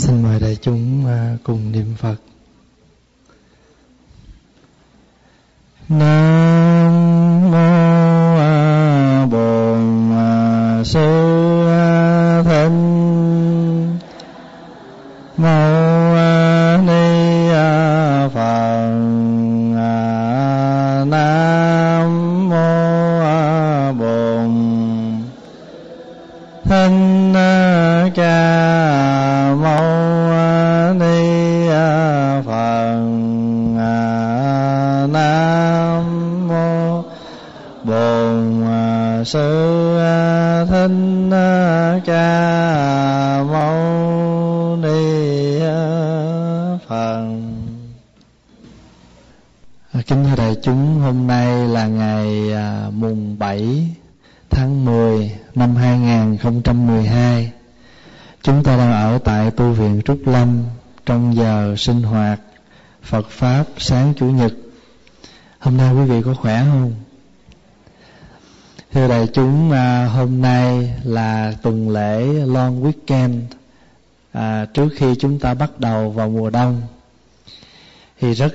xin mời đại chúng à, cùng niệm Phật. Nam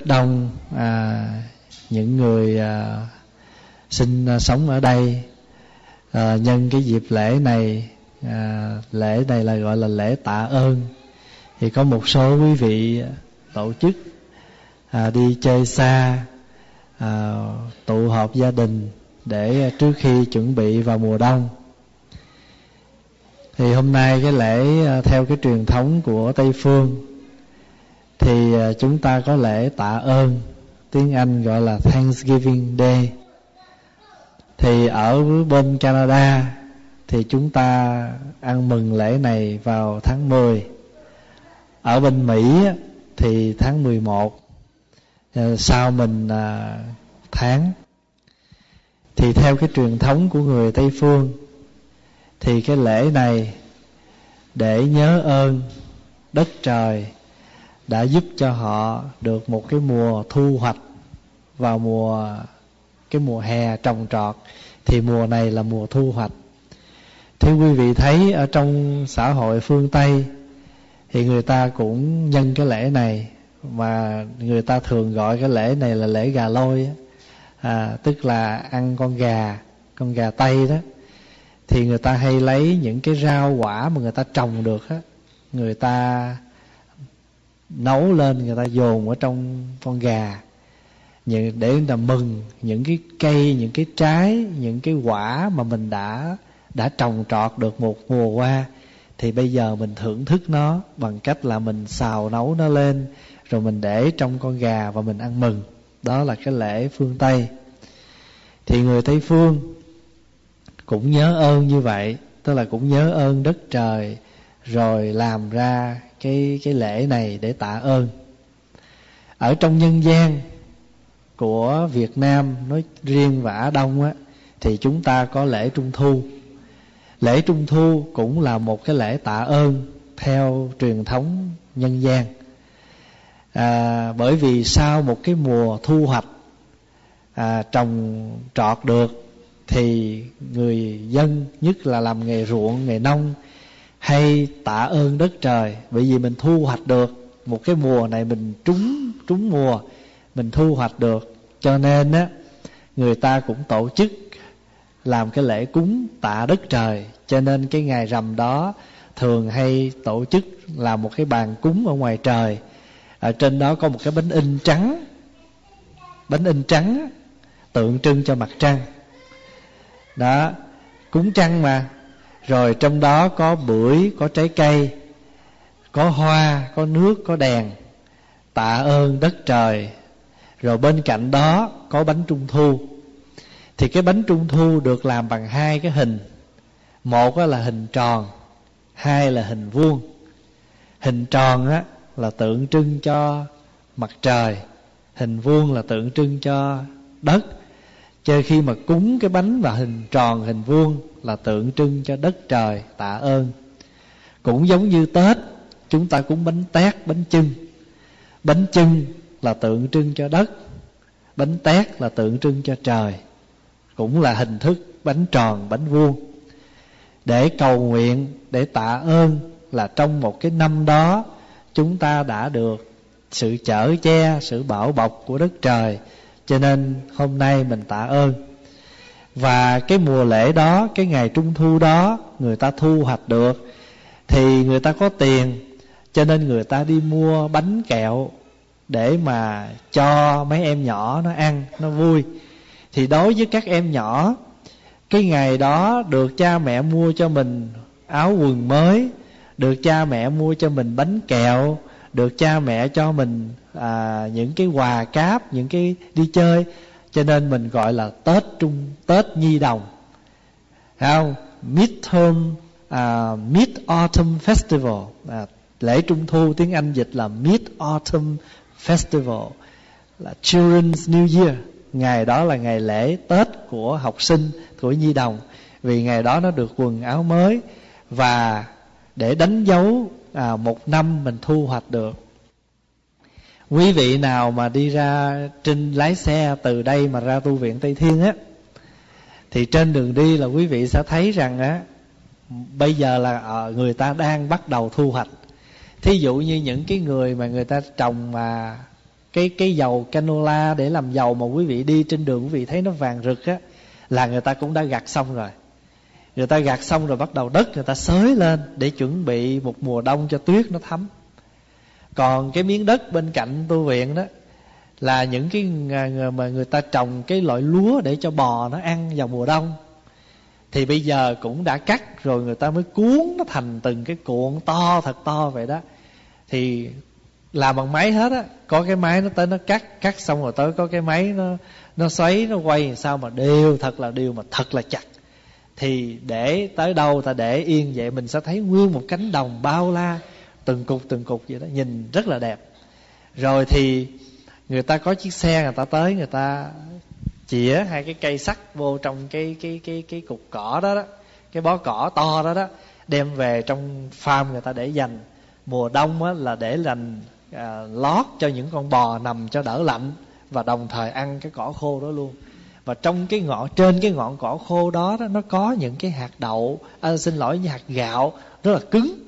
rất đông à, những người à, sinh à, sống ở đây. À, nhân cái dịp lễ này à, lễ này là gọi là lễ tạ ơn. Thì có một số quý vị tổ chức à, đi chơi xa à, tụ họp gia đình để trước khi chuẩn bị vào mùa đông. Thì hôm nay cái lễ à, theo cái truyền thống của tây phương thì à, chúng ta có lễ tạ ơn, tiếng anh gọi là thanksgiving day. Thì ở bên canada thì chúng ta ăn mừng lễ này vào tháng 10 ở bên mỹ thì tháng 11 à, sau mình à, tháng. Thì theo cái truyền thống của người tây phương, thì cái lễ này để nhớ ơn đất trời đã giúp cho họ được một cái mùa thu hoạch vào mùa cái mùa hè trồng trọt. Thì mùa này là mùa thu hoạch. Thì quý vị thấy ở trong xã hội phương tây thì người ta cũng nhân cái lễ này mà người ta thường gọi cái lễ này là lễ gà lôi à, tức là ăn con gà con gà tây đó. Thì người ta hay lấy những cái rau quả mà người ta trồng được á người ta nấu lên, người ta dồn ở trong con gà. Những để người ta mừng những cái cây, những cái trái, những cái quả mà mình đã đã trồng trọt được một mùa qua, thì bây giờ mình thưởng thức nó bằng cách là mình xào nấu nó lên, rồi mình để trong con gà và mình ăn mừng. Đó là cái lễ phương tây. Thì người tây phương cũng nhớ ơn như vậy, tức là cũng nhớ ơn đất trời rồi làm ra cái cái lễ này để tạ ơn ở trong nhân gian của Việt Nam nói riêng và Á Đông á thì chúng ta có lễ Trung thu. Lễ Trung thu cũng là một cái lễ tạ ơn theo truyền thống nhân gian. À, bởi vì sau một cái mùa thu hoạch à, trồng trọt được thì người dân nhất là làm nghề ruộng nghề nông hay tạ ơn đất trời, bởi vì mình thu hoạch được một cái mùa này mình trúng trúng mùa, mình thu hoạch được. Cho nên á, người ta cũng tổ chức làm cái lễ cúng tạ đất trời. Cho nên cái ngày rằm đó thường hay tổ chức làm một cái bàn cúng ở ngoài trời. Ở trên đó có một cái bánh in trắng, bánh in trắng tượng trưng cho mặt trăng. Đó, cúng trăng mà rồi trong đó có bưởi, có trái cây, có hoa, có nước, có đèn. Tạ ơn đất trời. Rồi bên cạnh đó có bánh trung thu. Thì cái bánh trung thu được làm bằng hai cái hình. Một là hình tròn, hai là hình vuông. Hình tròn á là tượng trưng cho mặt trời, hình vuông là tượng trưng cho đất chơi khi mà cúng cái bánh và hình tròn, hình vuông là tượng trưng cho đất trời, tạ ơn. Cũng giống như tết, chúng ta cúng bánh tét, bánh chưng. Bánh chưng là tượng trưng cho đất, bánh tét là tượng trưng cho trời, cũng là hình thức bánh tròn, bánh vuông. Để cầu nguyện, để tạ ơn là trong một cái năm đó, chúng ta đã được sự chở che, sự bảo bọc của đất trời cho nên hôm nay mình tạ ơn. Và cái mùa lễ đó, cái ngày trung thu đó, người ta thu hoạch được, thì người ta có tiền, cho nên người ta đi mua bánh kẹo để mà cho mấy em nhỏ nó ăn, nó vui. Thì đối với các em nhỏ, cái ngày đó được cha mẹ mua cho mình áo quần mới, được cha mẹ mua cho mình bánh kẹo được cha mẹ cho mình à, những cái quà cáp những cái đi chơi. Cho nên mình gọi là tết trung tết nhi đồng. Không? Midterm à, uh, mid autumn festival. À, lễ trung thu tiếng anh dịch là mid autumn festival. Là children's new year. Ngày đó là ngày lễ tết của học sinh của nhi đồng. Vì ngày đó nó được quần áo mới. Và để đánh dấu à, một năm mình thu hoạch được. Quý vị nào mà đi ra trên lái xe từ đây mà ra tu viện tây thiên á thì trên đường đi là quý vị sẽ thấy rằng á bây giờ là à, người ta đang bắt đầu thu hoạch. Thí dụ như những cái người mà người ta trồng mà cái cái dầu canola để làm dầu mà quý vị đi trên đường quý vị thấy nó vàng rực á là người ta cũng đã gặt xong rồi người ta gạt xong rồi bắt đầu đất, người ta xới lên để chuẩn bị một mùa đông cho tuyết nó thấm. Còn cái miếng đất bên cạnh tu viện đó là những cái mà người ta trồng cái loại lúa để cho bò nó ăn vào mùa đông. Thì bây giờ cũng đã cắt rồi, người ta mới cuốn nó thành từng cái cuộn to thật to vậy đó. Thì làm bằng máy hết á, có cái máy nó tới nó cắt cắt xong rồi tới có cái máy nó nó xoáy, nó quay làm sao mà đều thật là, đều mà thật là chặt thì để tới đâu ta để yên vậy? Mình sẽ thấy nguyên một cánh đồng bao la từng cục từng cục vậy đó. Nhìn rất là đẹp. Rồi thì người ta có chiếc xe người ta tới người ta chĩa hai cái cây sắt vô trong cái cái cái cái cục cỏ đó đó cái bó cỏ to đó đó đem về trong farm người ta để dành. Mùa đông á, là để dành à, lót cho những con bò nằm cho đỡ lạnh và đồng thời ăn cái cỏ khô đó luôn và trong cái ngọn trên cái ngọn cỏ khô đó, đó nó có những cái hạt đậu. À, xin lỗi như hạt gạo rất là cứng.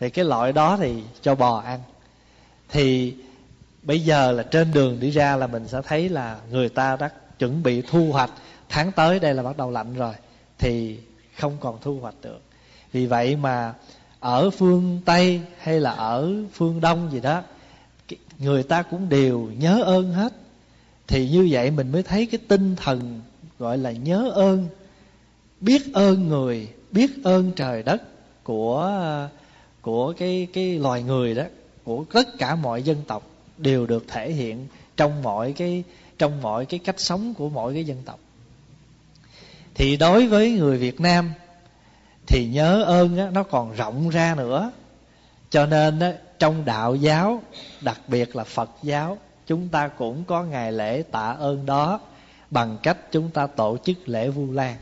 Thì cái loại đó thì cho bò ăn. Thì bây giờ là trên đường đi ra là mình sẽ thấy là người ta đã chuẩn bị thu hoạch. Tháng tới đây là bắt đầu lạnh rồi thì không còn thu hoạch được. Vì vậy mà ở phương tây hay là ở phương đông gì đó người ta cũng đều nhớ ơn hết thì như vậy mình mới thấy cái tinh thần gọi là nhớ ơn biết ơn người biết ơn trời đất của của cái cái loài người đó của tất cả mọi dân tộc đều được thể hiện trong mọi cái trong mọi cái cách sống của mỗi cái dân tộc. Thì đối với người Việt Nam thì nhớ ơn đó, nó còn rộng ra nữa. Cho nên đó, trong đạo giáo đặc biệt là Phật giáo chúng ta cũng có ngày lễ tạ ơn đó bằng cách chúng ta tổ chức lễ Vu Lan.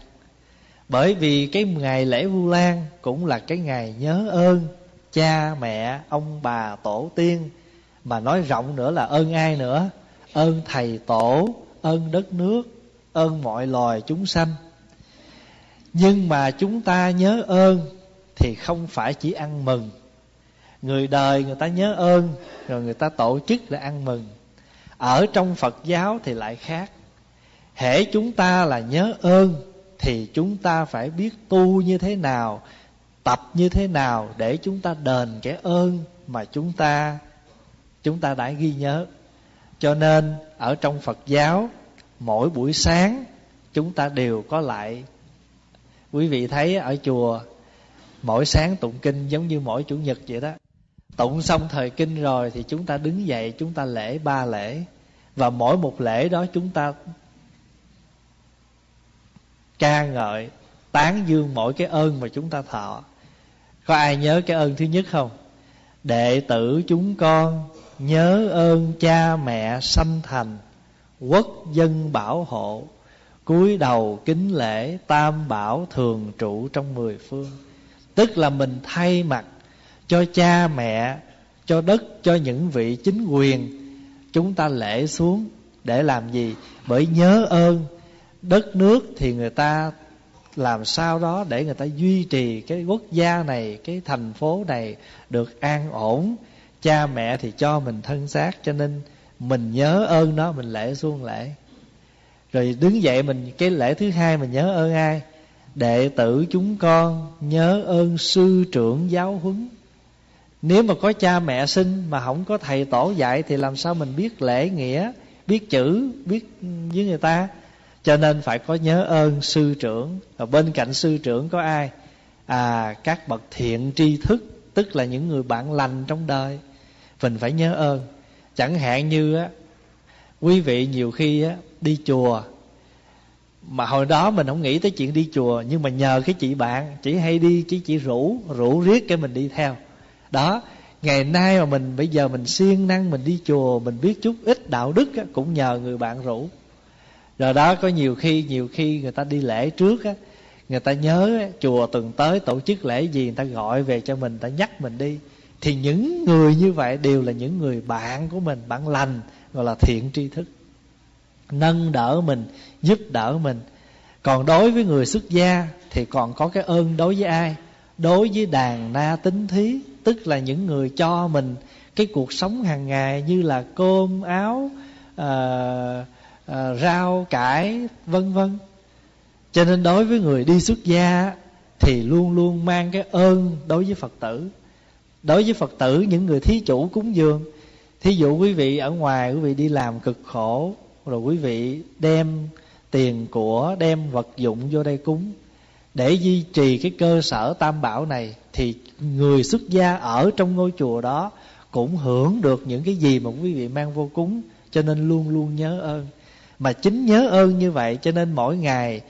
Bởi vì cái ngày lễ Vu Lan cũng là cái ngày nhớ ơn cha mẹ, ông bà, tổ tiên, mà nói rộng nữa là ơn ai nữa? Ơn thầy tổ, ơn đất nước, ơn mọi loài chúng sanh. Nhưng mà chúng ta nhớ ơn thì không phải chỉ ăn mừng. Người đời người ta nhớ ơn, rồi người ta tổ chức để ăn mừng ở trong phật giáo thì lại khác. Hễ chúng ta là nhớ ơn, thì chúng ta phải biết tu như thế nào, tập như thế nào để chúng ta đền cái ơn mà chúng ta chúng ta đã ghi nhớ. Cho nên, ở trong phật giáo, mỗi buổi sáng, chúng ta đều có lại. Quý vị thấy ở chùa, mỗi sáng tụng kinh giống như mỗi chủ nhật vậy đó tụng xong thời kinh rồi thì chúng ta đứng dậy, chúng ta lễ ba lễ. Và mỗi một lễ đó chúng ta ca ngợi, tán dương mỗi cái ơn mà chúng ta thọ. Có ai nhớ cái ơn thứ nhất không? Đệ tử chúng con nhớ ơn cha mẹ sanh thành, quốc dân bảo hộ, cúi đầu kính lễ tam bảo thường trụ trong mười phương. Tức là mình thay mặt cho cha mẹ, cho đất, cho những vị chính quyền, chúng ta lễ xuống để làm gì? Bởi nhớ ơn đất nước thì người ta làm sao đó để người ta duy trì cái quốc gia này, cái thành phố này được an ổn. Cha mẹ thì cho mình thân xác, cho nên mình nhớ ơn nó, mình lễ xuống lễ. Rồi đứng dậy mình, cái lễ thứ hai mình nhớ ơn ai? Đệ tử chúng con nhớ ơn sư trưởng giáo huấn nếu mà có cha mẹ sinh mà không có thầy tổ dạy thì làm sao mình biết lễ nghĩa, biết chữ, biết với người ta? Cho nên phải có nhớ ơn sư trưởng. Và bên cạnh sư trưởng có ai? À các bậc thiện tri thức, tức là những người bạn lành trong đời. Mình phải nhớ ơn. Chẳng hạn như á, quý vị nhiều khi á, đi chùa. Mà hồi đó mình không nghĩ tới chuyện đi chùa, nhưng mà nhờ cái chị bạn chỉ hay đi chỉ chị rủ rủ riết cái mình đi theo đó ngày nay mà mình bây giờ mình siêng năng mình đi chùa mình biết chút ít đạo đức á, cũng nhờ người bạn rủ. Rồi đó có nhiều khi nhiều khi người ta đi lễ trước á người ta nhớ á, chùa tuần tới tổ chức lễ gì người ta gọi về cho mình người ta nhắc mình đi. Thì những người như vậy đều là những người bạn của mình bạn lành gọi là thiện tri thức. Nâng đỡ mình giúp đỡ mình. Còn đối với người xuất gia thì còn có cái ơn đối với ai? Đối với đàn na tính thí tức là những người cho mình cái cuộc sống hàng ngày như là cơm áo à, à, rau cải vân vân. Cho nên đối với người đi xuất gia thì luôn luôn mang cái ơn đối với phật tử. Đối với phật tử những người thí chủ cúng dường thí dụ quý vị ở ngoài quý vị đi làm cực khổ rồi quý vị đem tiền của đem vật dụng vô đây cúng để duy trì cái cơ sở tam bảo này thì người xuất gia ở trong ngôi chùa đó cũng hưởng được những cái gì mà quý vị mang vô cúng, cho nên luôn luôn nhớ ơn. Mà chính nhớ ơn như vậy, cho nên mỗi ngày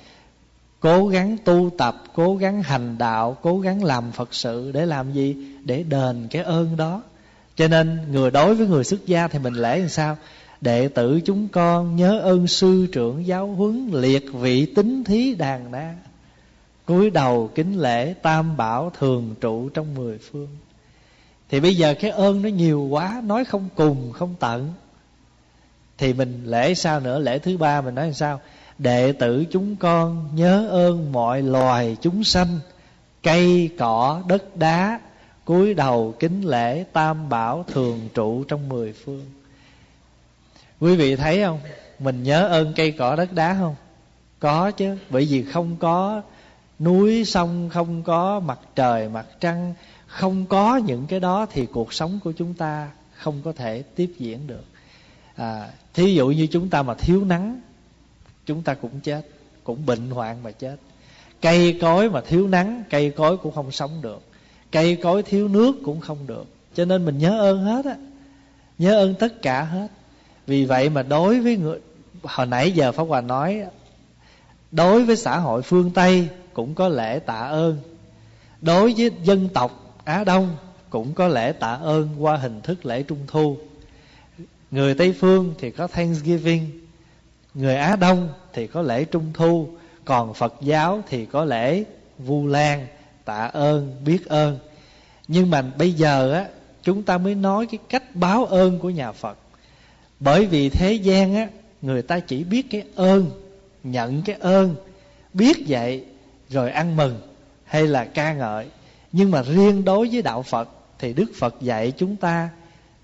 cố gắng tu tập, cố gắng hành đạo, cố gắng làm phật sự để làm gì? Để đền cái ơn đó. Cho nên người đối với người xuất gia thì mình lễ làm sao? Đệ tử chúng con nhớ ơn sư trưởng giáo huấn liệt vị tính thí đàn na cúi đầu kính lễ tam bảo thường trụ trong mười phương. Thì bây giờ cái ơn nó nhiều quá, nói không cùng, không tận. Thì mình lễ sao nữa? Lễ thứ ba mình nói làm sao? Đệ tử chúng con nhớ ơn mọi loài chúng sanh, cây, cỏ, đất, đá, cúi đầu kính lễ tam bảo thường trụ trong mười phương. Quý vị thấy không? Mình nhớ ơn cây, cỏ, đất, đá không? Có chứ, bởi vì không có núi sông không có mặt trời mặt trăng không có những cái đó thì cuộc sống của chúng ta không có thể tiếp diễn được. À, thí dụ như chúng ta mà thiếu nắng chúng ta cũng chết cũng bệnh hoạn mà chết. Cây cối mà thiếu nắng cây cối cũng không sống được. Cây cối thiếu nước cũng không được. Cho nên mình nhớ ơn hết á. Nhớ ơn tất cả hết. Vì vậy mà đối với người hồi nãy giờ pháp hòa nói đối với xã hội phương tây cũng có lễ tạ ơn. Đối với dân tộc á đông, cũng có lễ tạ ơn qua hình thức lễ trung thu. Người tây phương thì có thanksgiving, người á đông thì có lễ trung thu, còn phật giáo thì có lễ vu lan, tạ ơn, biết ơn. Nhưng mà bây giờ á, chúng ta mới nói cái cách báo ơn của nhà phật. Bởi vì thế gian á, người ta chỉ biết cái ơn, nhận cái ơn, biết vậy rồi ăn mừng hay là ca ngợi. Nhưng mà riêng đối với đạo phật thì đức phật dạy chúng ta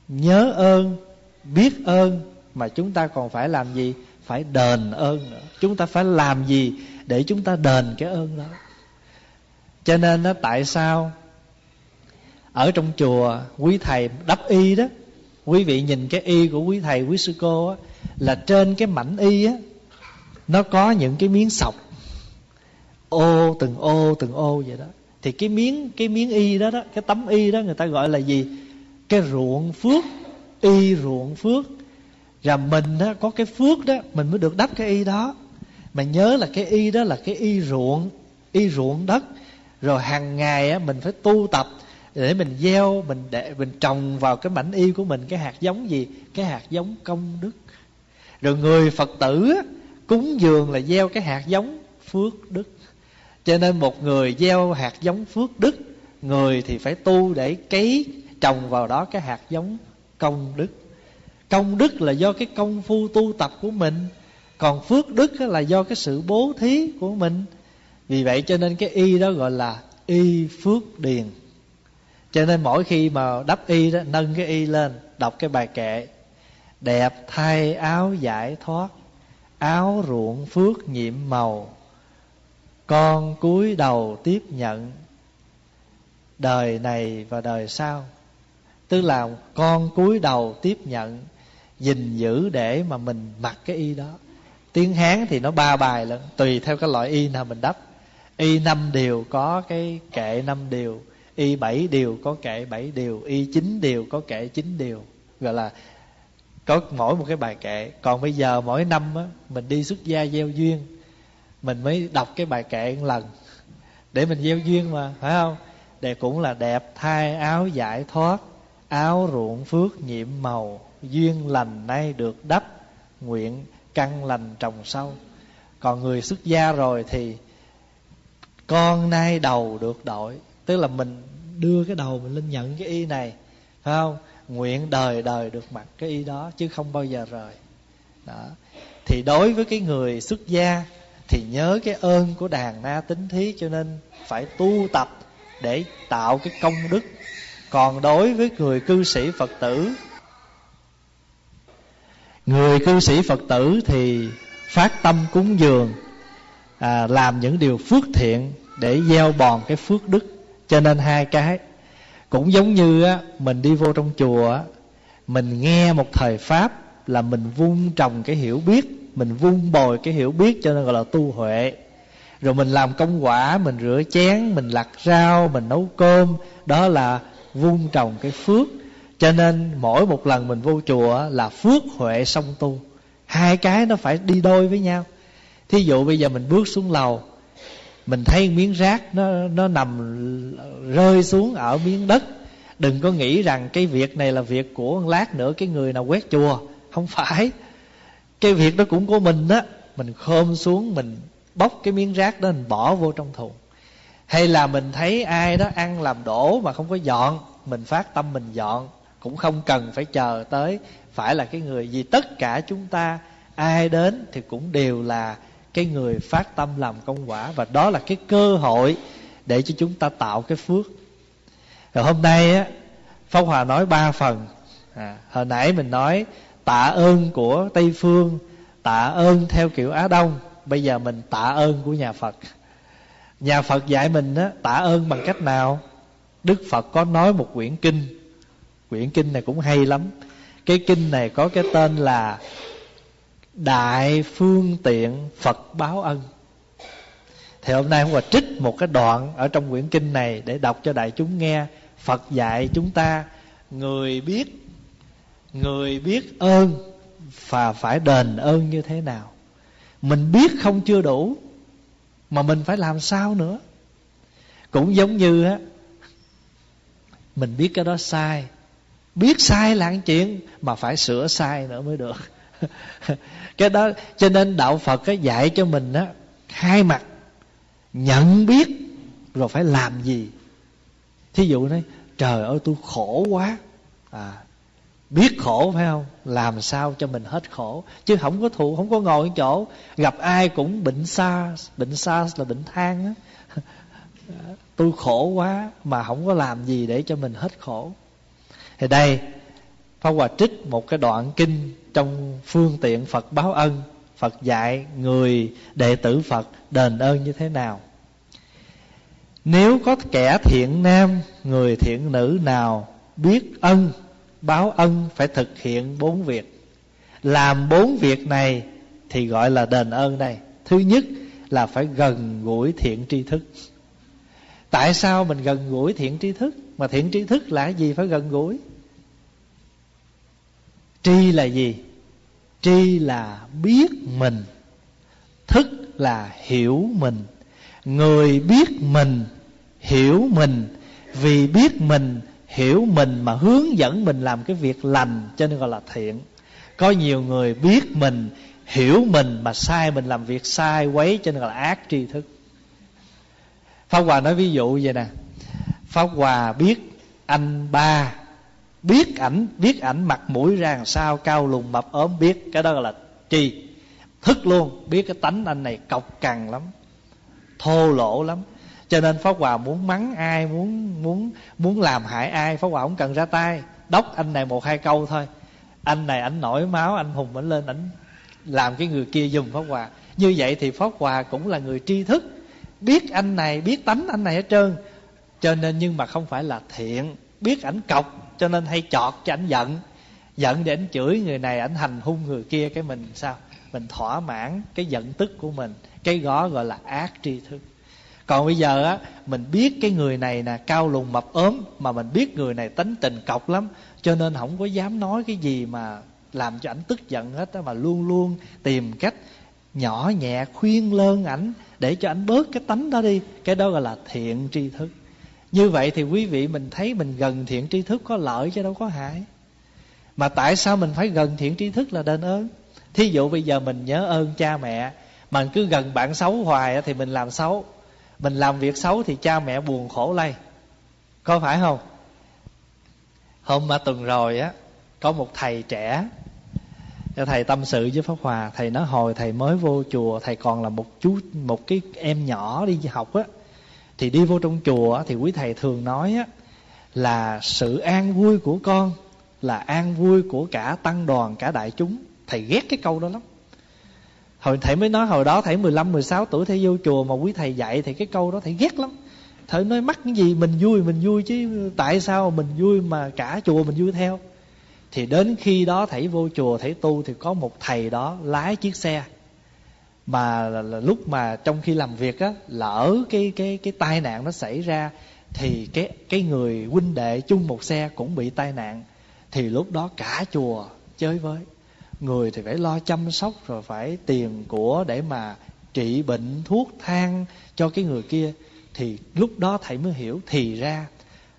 nhớ ơn, biết ơn, mà chúng ta còn phải làm gì? Phải đền ơn nữa. Chúng ta phải làm gì để chúng ta đền cái ơn đó? Cho nên đó tại sao ở trong chùa quý thầy đắp y đó, quý vị nhìn cái y của quý thầy, quý sư cô á, là trên cái mảnh y á, nó có những cái miếng sọc ô từng ô từng ô vậy đó. Thì cái miếng cái miếng y đó đó cái tấm y đó người ta gọi là gì? Cái ruộng phước y ruộng phước. Và mình đó có cái phước đó mình mới được đắp cái y đó. Mà nhớ là cái y đó là cái y ruộng y ruộng đất. Rồi hàng ngày á mình phải tu tập để mình gieo mình để mình trồng vào cái mảnh y của mình. Cái hạt giống gì? Cái hạt giống công đức. Rồi người phật tử á, cúng dường là gieo cái hạt giống phước đức cho nên một người gieo hạt giống phước đức, người thì phải tu để cấy trồng vào đó cái hạt giống công đức. Công đức là do cái công phu tu tập của mình, còn phước đức là do cái sự bố thí của mình. Vì vậy cho nên cái y đó gọi là y phước điền. Cho nên mỗi khi mà đắp y đó, nâng cái y lên, đọc cái bài kệ, đẹp thay áo giải thoát, áo ruộng phước nhiệm màu con cúi đầu tiếp nhận. Đời này và đời sau. Tức là con cúi đầu tiếp nhận, gìn giữ để mà mình mặc cái y đó. Tiếng hán thì nó ba bài lận, tùy theo cái loại y nào mình đắp. Y năm điều có cái kệ năm điều, y bảy điều có kệ bảy điều, y chín điều có kệ chín điều. Gọi là có mỗi một cái bài kệ. Còn bây giờ mỗi năm á, mình đi xuất gia gieo duyên mình mới đọc cái bài kệ một lần. Để mình gieo duyên mà, phải không? Để cũng là đẹp thay áo giải thoát, áo ruộng phước, nhiệm màu, duyên lành nay được đắp, nguyện căn lành trồng sâu. Còn người xuất gia rồi thì con nay đầu được đội tức là mình đưa cái đầu mình lên nhận cái y này, phải không? Nguyện đời đời được mặc cái y đó, chứ không bao giờ rời. Đó. Thì đối với cái người xuất gia thì nhớ cái ơn của đàn na tính thí cho nên phải tu tập để tạo cái công đức. Còn đối với người cư sĩ phật tử người cư sĩ phật tử thì phát tâm cúng dường à, làm những điều phước thiện để gieo bòn cái phước đức. Cho nên hai cái cũng giống như á, mình đi vô trong chùa á, mình nghe một thời pháp là mình vun trồng cái hiểu biết mình vun bồi cái hiểu biết cho nên gọi là tu huệ. Rồi mình làm công quả, mình rửa chén, mình lặt rau, mình nấu cơm. Đó là vun trồng cái phước. Cho nên mỗi một lần mình vô chùa là phước huệ song tu. Hai cái nó phải đi đôi với nhau. Thí dụ bây giờ mình bước xuống lầu, mình thấy miếng rác nó nó nằm rơi xuống ở miếng đất. Đừng có nghĩ rằng cái việc này là việc của lát nữa, cái người nào quét chùa. Không phải cái việc đó cũng của mình đó mình khom xuống mình bóc cái miếng rác đó mình bỏ vô trong thùng. Hay là mình thấy ai đó ăn làm đổ mà không có dọn mình phát tâm mình dọn cũng không cần phải chờ tới. Phải là cái người vì tất cả chúng ta ai đến thì cũng đều là cái người phát tâm làm công quả. Và đó là cái cơ hội để cho chúng ta tạo cái phước. Rồi hôm nay á phong hòa nói ba phần. À, hồi nãy mình nói tạ ơn của tây phương, tạ ơn theo kiểu á đông. Bây giờ mình tạ ơn của nhà phật. Nhà phật dạy mình á, tạ ơn bằng cách nào? Đức phật có nói một quyển kinh. Quyển kinh này cũng hay lắm. Cái kinh này có cái tên là đại phương tiện phật báo ân. Thì hôm nay ông hòa trích một cái đoạn ở trong quyển kinh này để đọc cho đại chúng nghe. Phật dạy chúng ta, người biết người biết ơn và phải đền ơn như thế nào? Mình biết không chưa đủ, mà mình phải làm sao nữa? Cũng giống như á, mình biết cái đó sai. Biết sai là chuyện mà phải sửa sai nữa mới được. Cái đó, cho nên đạo phật cái dạy cho mình á, hai mặt. Nhận biết, rồi phải làm gì? Thí dụ nói, trời ơi, tôi khổ quá. À biết khổ phải không? Làm sao cho mình hết khổ? Chứ không có thụ không có ngồi ở chỗ. Gặp ai cũng bệnh xa bệnh xa là bệnh than á. Tôi khổ quá mà không có làm gì để cho mình hết khổ. Thì đây, Pháp Hòa trích một cái đoạn kinh trong phương tiện Phật báo ân, Phật dạy người đệ tử Phật đền ơn như thế nào. Nếu có kẻ thiện nam, Người thiện nữ nào biết ân Báo ân phải thực hiện bốn việc. Làm bốn việc này Thì gọi là đền ơn đây. Thứ nhất là phải gần gũi thiện tri thức. Tại sao mình gần gũi thiện tri thức? Mà thiện tri thức là gì phải gần gũi? Tri là gì? Tri là biết mình. Thức là hiểu mình. Người biết mình, Hiểu mình. Vì biết mình Hiểu mình mà hướng dẫn mình làm cái việc lành, Cho nên gọi là thiện. Có nhiều người biết mình, Hiểu mình mà sai mình làm việc sai quấy, Cho nên gọi là ác tri thức. Pháp Hòa nói ví dụ vậy nè. Pháp Hòa biết anh ba, biết ảnh biết ảnh mặt mũi ra làm sao, cao lùn mập ốm biết, cái đó là tri thức luôn. Biết cái tánh anh này cọc cằn lắm, thô lỗ lắm cho nên pháp hòa muốn mắng ai, muốn muốn muốn làm hại ai, pháp hòa không cần ra tay. Đốc anh này một, hai câu thôi. Anh này ảnh nổi máu, anh hùng ảnh lên, ảnh làm cái người kia dùng pháp hòa. Như vậy thì pháp hòa cũng là người tri thức. Biết anh này, biết tánh anh này hết trơn. Cho nên nhưng mà không phải là thiện. Biết ảnh cọc, cho nên hay chọt cho ảnh giận. Giận để ảnh chửi người này, ảnh hành hung người kia, cái mình sao? Mình thỏa mãn cái giận tức của mình. Cái đó gọi là ác tri thức còn bây giờ á, mình biết cái người này nè, cao lùn mập ốm, mà mình biết người này tính tình cọc lắm, cho nên không có dám nói cái gì mà làm cho ảnh tức giận hết á, mà luôn luôn tìm cách nhỏ nhẹ, khuyên lơn ảnh để cho ảnh bớt cái tánh đó đi. Cái đó gọi là thiện tri thức. Như vậy thì quý vị mình thấy mình gần thiện tri thức có lợi chứ đâu có hại. Mà tại sao mình phải gần thiện tri thức là đền ơn? Thí dụ bây giờ mình nhớ ơn cha mẹ, mà cứ gần bạn xấu hoài thì mình làm xấu mình làm việc xấu thì cha mẹ buồn khổ lây. Có phải không? Hôm mà tuần rồi á, có một thầy trẻ thầy tâm sự với pháp hòa, thầy nói, hồi thầy mới vô chùa, thầy còn là một chú, một cái em nhỏ đi học á, thì đi vô trong chùa thì quý thầy thường nói á, là sự an vui của con là an vui của cả tăng đoàn, cả đại chúng. Thầy ghét cái câu đó lắm hồi thầy mới nói hồi đó thầy 15 16 tuổi thầy vô chùa mà quý thầy dạy thì cái câu đó thầy ghét lắm. Thầy nói mắc cái gì mình vui mình vui chứ tại sao mình vui mà cả chùa mình vui theo? Thì đến khi đó thầy vô chùa thầy tu thì có một thầy đó lái chiếc xe. Mà là, là lúc mà trong khi làm việc á lỡ cái cái cái tai nạn nó xảy ra thì cái cái người huynh đệ chung một xe cũng bị tai nạn. Thì lúc đó cả chùa chơi với người thì phải lo chăm sóc rồi phải tiền của để mà trị bệnh thuốc thang cho cái người kia. Thì lúc đó thầy mới hiểu thì ra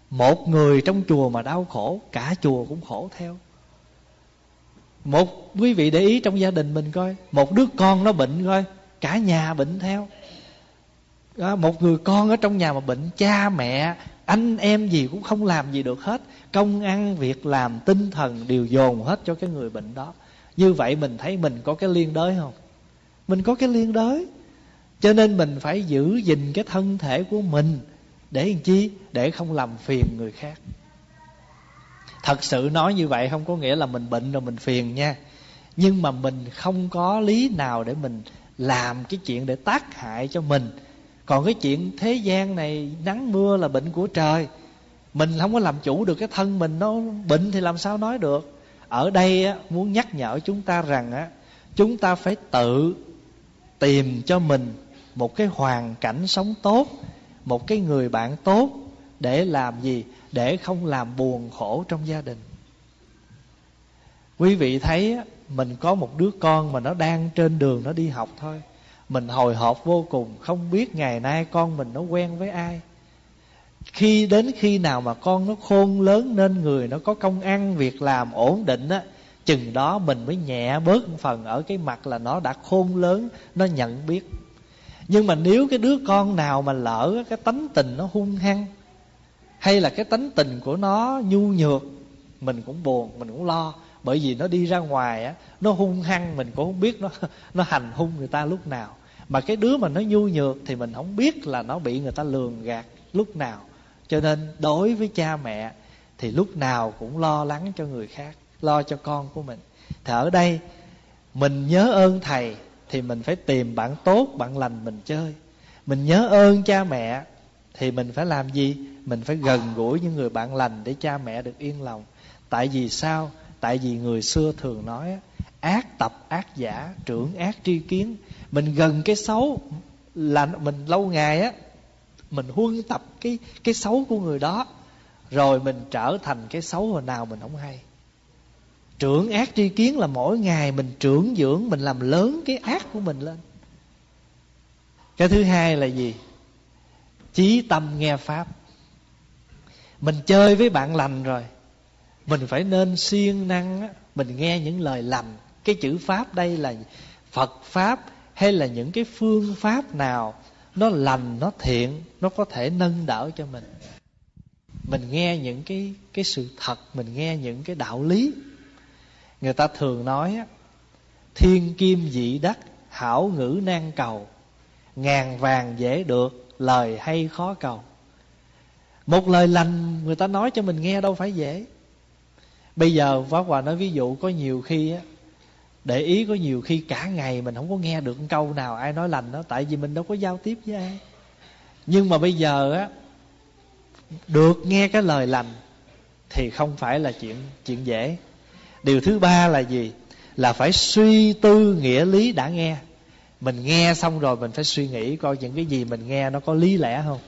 một người trong chùa mà đau khổ cả chùa cũng khổ theo. Một quý vị để ý trong gia đình mình coi một đứa con nó bệnh coi cả nhà bệnh theo. Đó, một người con ở trong nhà mà bệnh cha mẹ anh em gì cũng không làm gì được hết. Công ăn việc làm tinh thần đều dồn hết cho cái người bệnh đó như vậy mình thấy mình có cái liên đới không? Mình có cái liên đới. Cho nên mình phải giữ gìn cái thân thể của mình để làm chi? Để không làm phiền người khác. Thật sự nói như vậy không có nghĩa là mình bệnh rồi mình phiền nha. Nhưng mà mình không có lý nào để mình làm cái chuyện để tác hại cho mình. Còn cái chuyện thế gian này, nắng mưa là bệnh của trời. Mình không có làm chủ được cái thân mình, nó bệnh thì làm sao nói được? Ở đây á, muốn nhắc nhở chúng ta rằng á, chúng ta phải tự tìm cho mình một cái hoàn cảnh sống tốt một cái người bạn tốt để làm gì? Để không làm buồn khổ trong gia đình. Quý vị thấy á, mình có một đứa con mà nó đang trên đường nó đi học thôi. Mình hồi hộp vô cùng không biết ngày nay con mình nó quen với ai khi đến khi nào mà con nó khôn lớn nên người nó có công ăn, việc làm ổn định á, chừng đó mình mới nhẹ bớt một phần ở cái mặt là nó đã khôn lớn, nó nhận biết. Nhưng mà nếu cái đứa con nào mà lỡ cái tánh tình nó hung hăng, hay là cái tánh tình của nó nhu nhược, mình cũng buồn, mình cũng lo. Bởi vì nó đi ra ngoài á, nó hung hăng, mình cũng không biết nó nó hành hung người ta lúc nào. Mà cái đứa mà nó nhu nhược thì mình không biết là nó bị người ta lường gạt lúc nào cho nên đối với cha mẹ thì lúc nào cũng lo lắng cho người khác, lo cho con của mình. Thì ở đây, mình nhớ ơn thầy thì mình phải tìm bạn tốt, bạn lành mình chơi. Mình nhớ ơn cha mẹ thì mình phải làm gì? Mình phải gần gũi những người bạn lành để cha mẹ được yên lòng. Tại vì sao? Tại vì người xưa thường nói ác tập, ác giả, trưởng ác tri kiến. Mình gần cái xấu là mình lâu ngày á mình huân tập cái cái xấu của người đó rồi mình trở thành cái xấu hồi nào mình không hay. Trưởng ác tri kiến là mỗi ngày mình trưởng dưỡng mình làm lớn cái ác của mình lên. Cái thứ hai là gì? Chí tâm nghe pháp. Mình chơi với bạn lành rồi mình phải nên siêng năng á, mình nghe những lời lành. Cái chữ pháp đây là phật pháp hay là những cái phương pháp nào nó lành, nó thiện, nó có thể nâng đỡ cho mình. Mình nghe những cái cái sự thật, mình nghe những cái đạo lý. Người ta thường nói thiên kim dị đắc, hảo ngữ nan cầu. Ngàn vàng dễ được, lời hay khó cầu. Một lời lành, người ta nói cho mình nghe đâu phải dễ. Bây giờ pháp hòa nói ví dụ, có nhiều khi á để ý có nhiều khi cả ngày mình không có nghe được câu nào ai nói lành đó, tại vì mình đâu có giao tiếp với ai. Nhưng mà bây giờ á, được nghe cái lời lành thì không phải là chuyện chuyện dễ. Điều thứ ba là gì? Là phải suy tư nghĩa lý đã nghe. Mình nghe xong rồi mình phải suy nghĩ coi những cái gì mình nghe nó có lý lẽ không.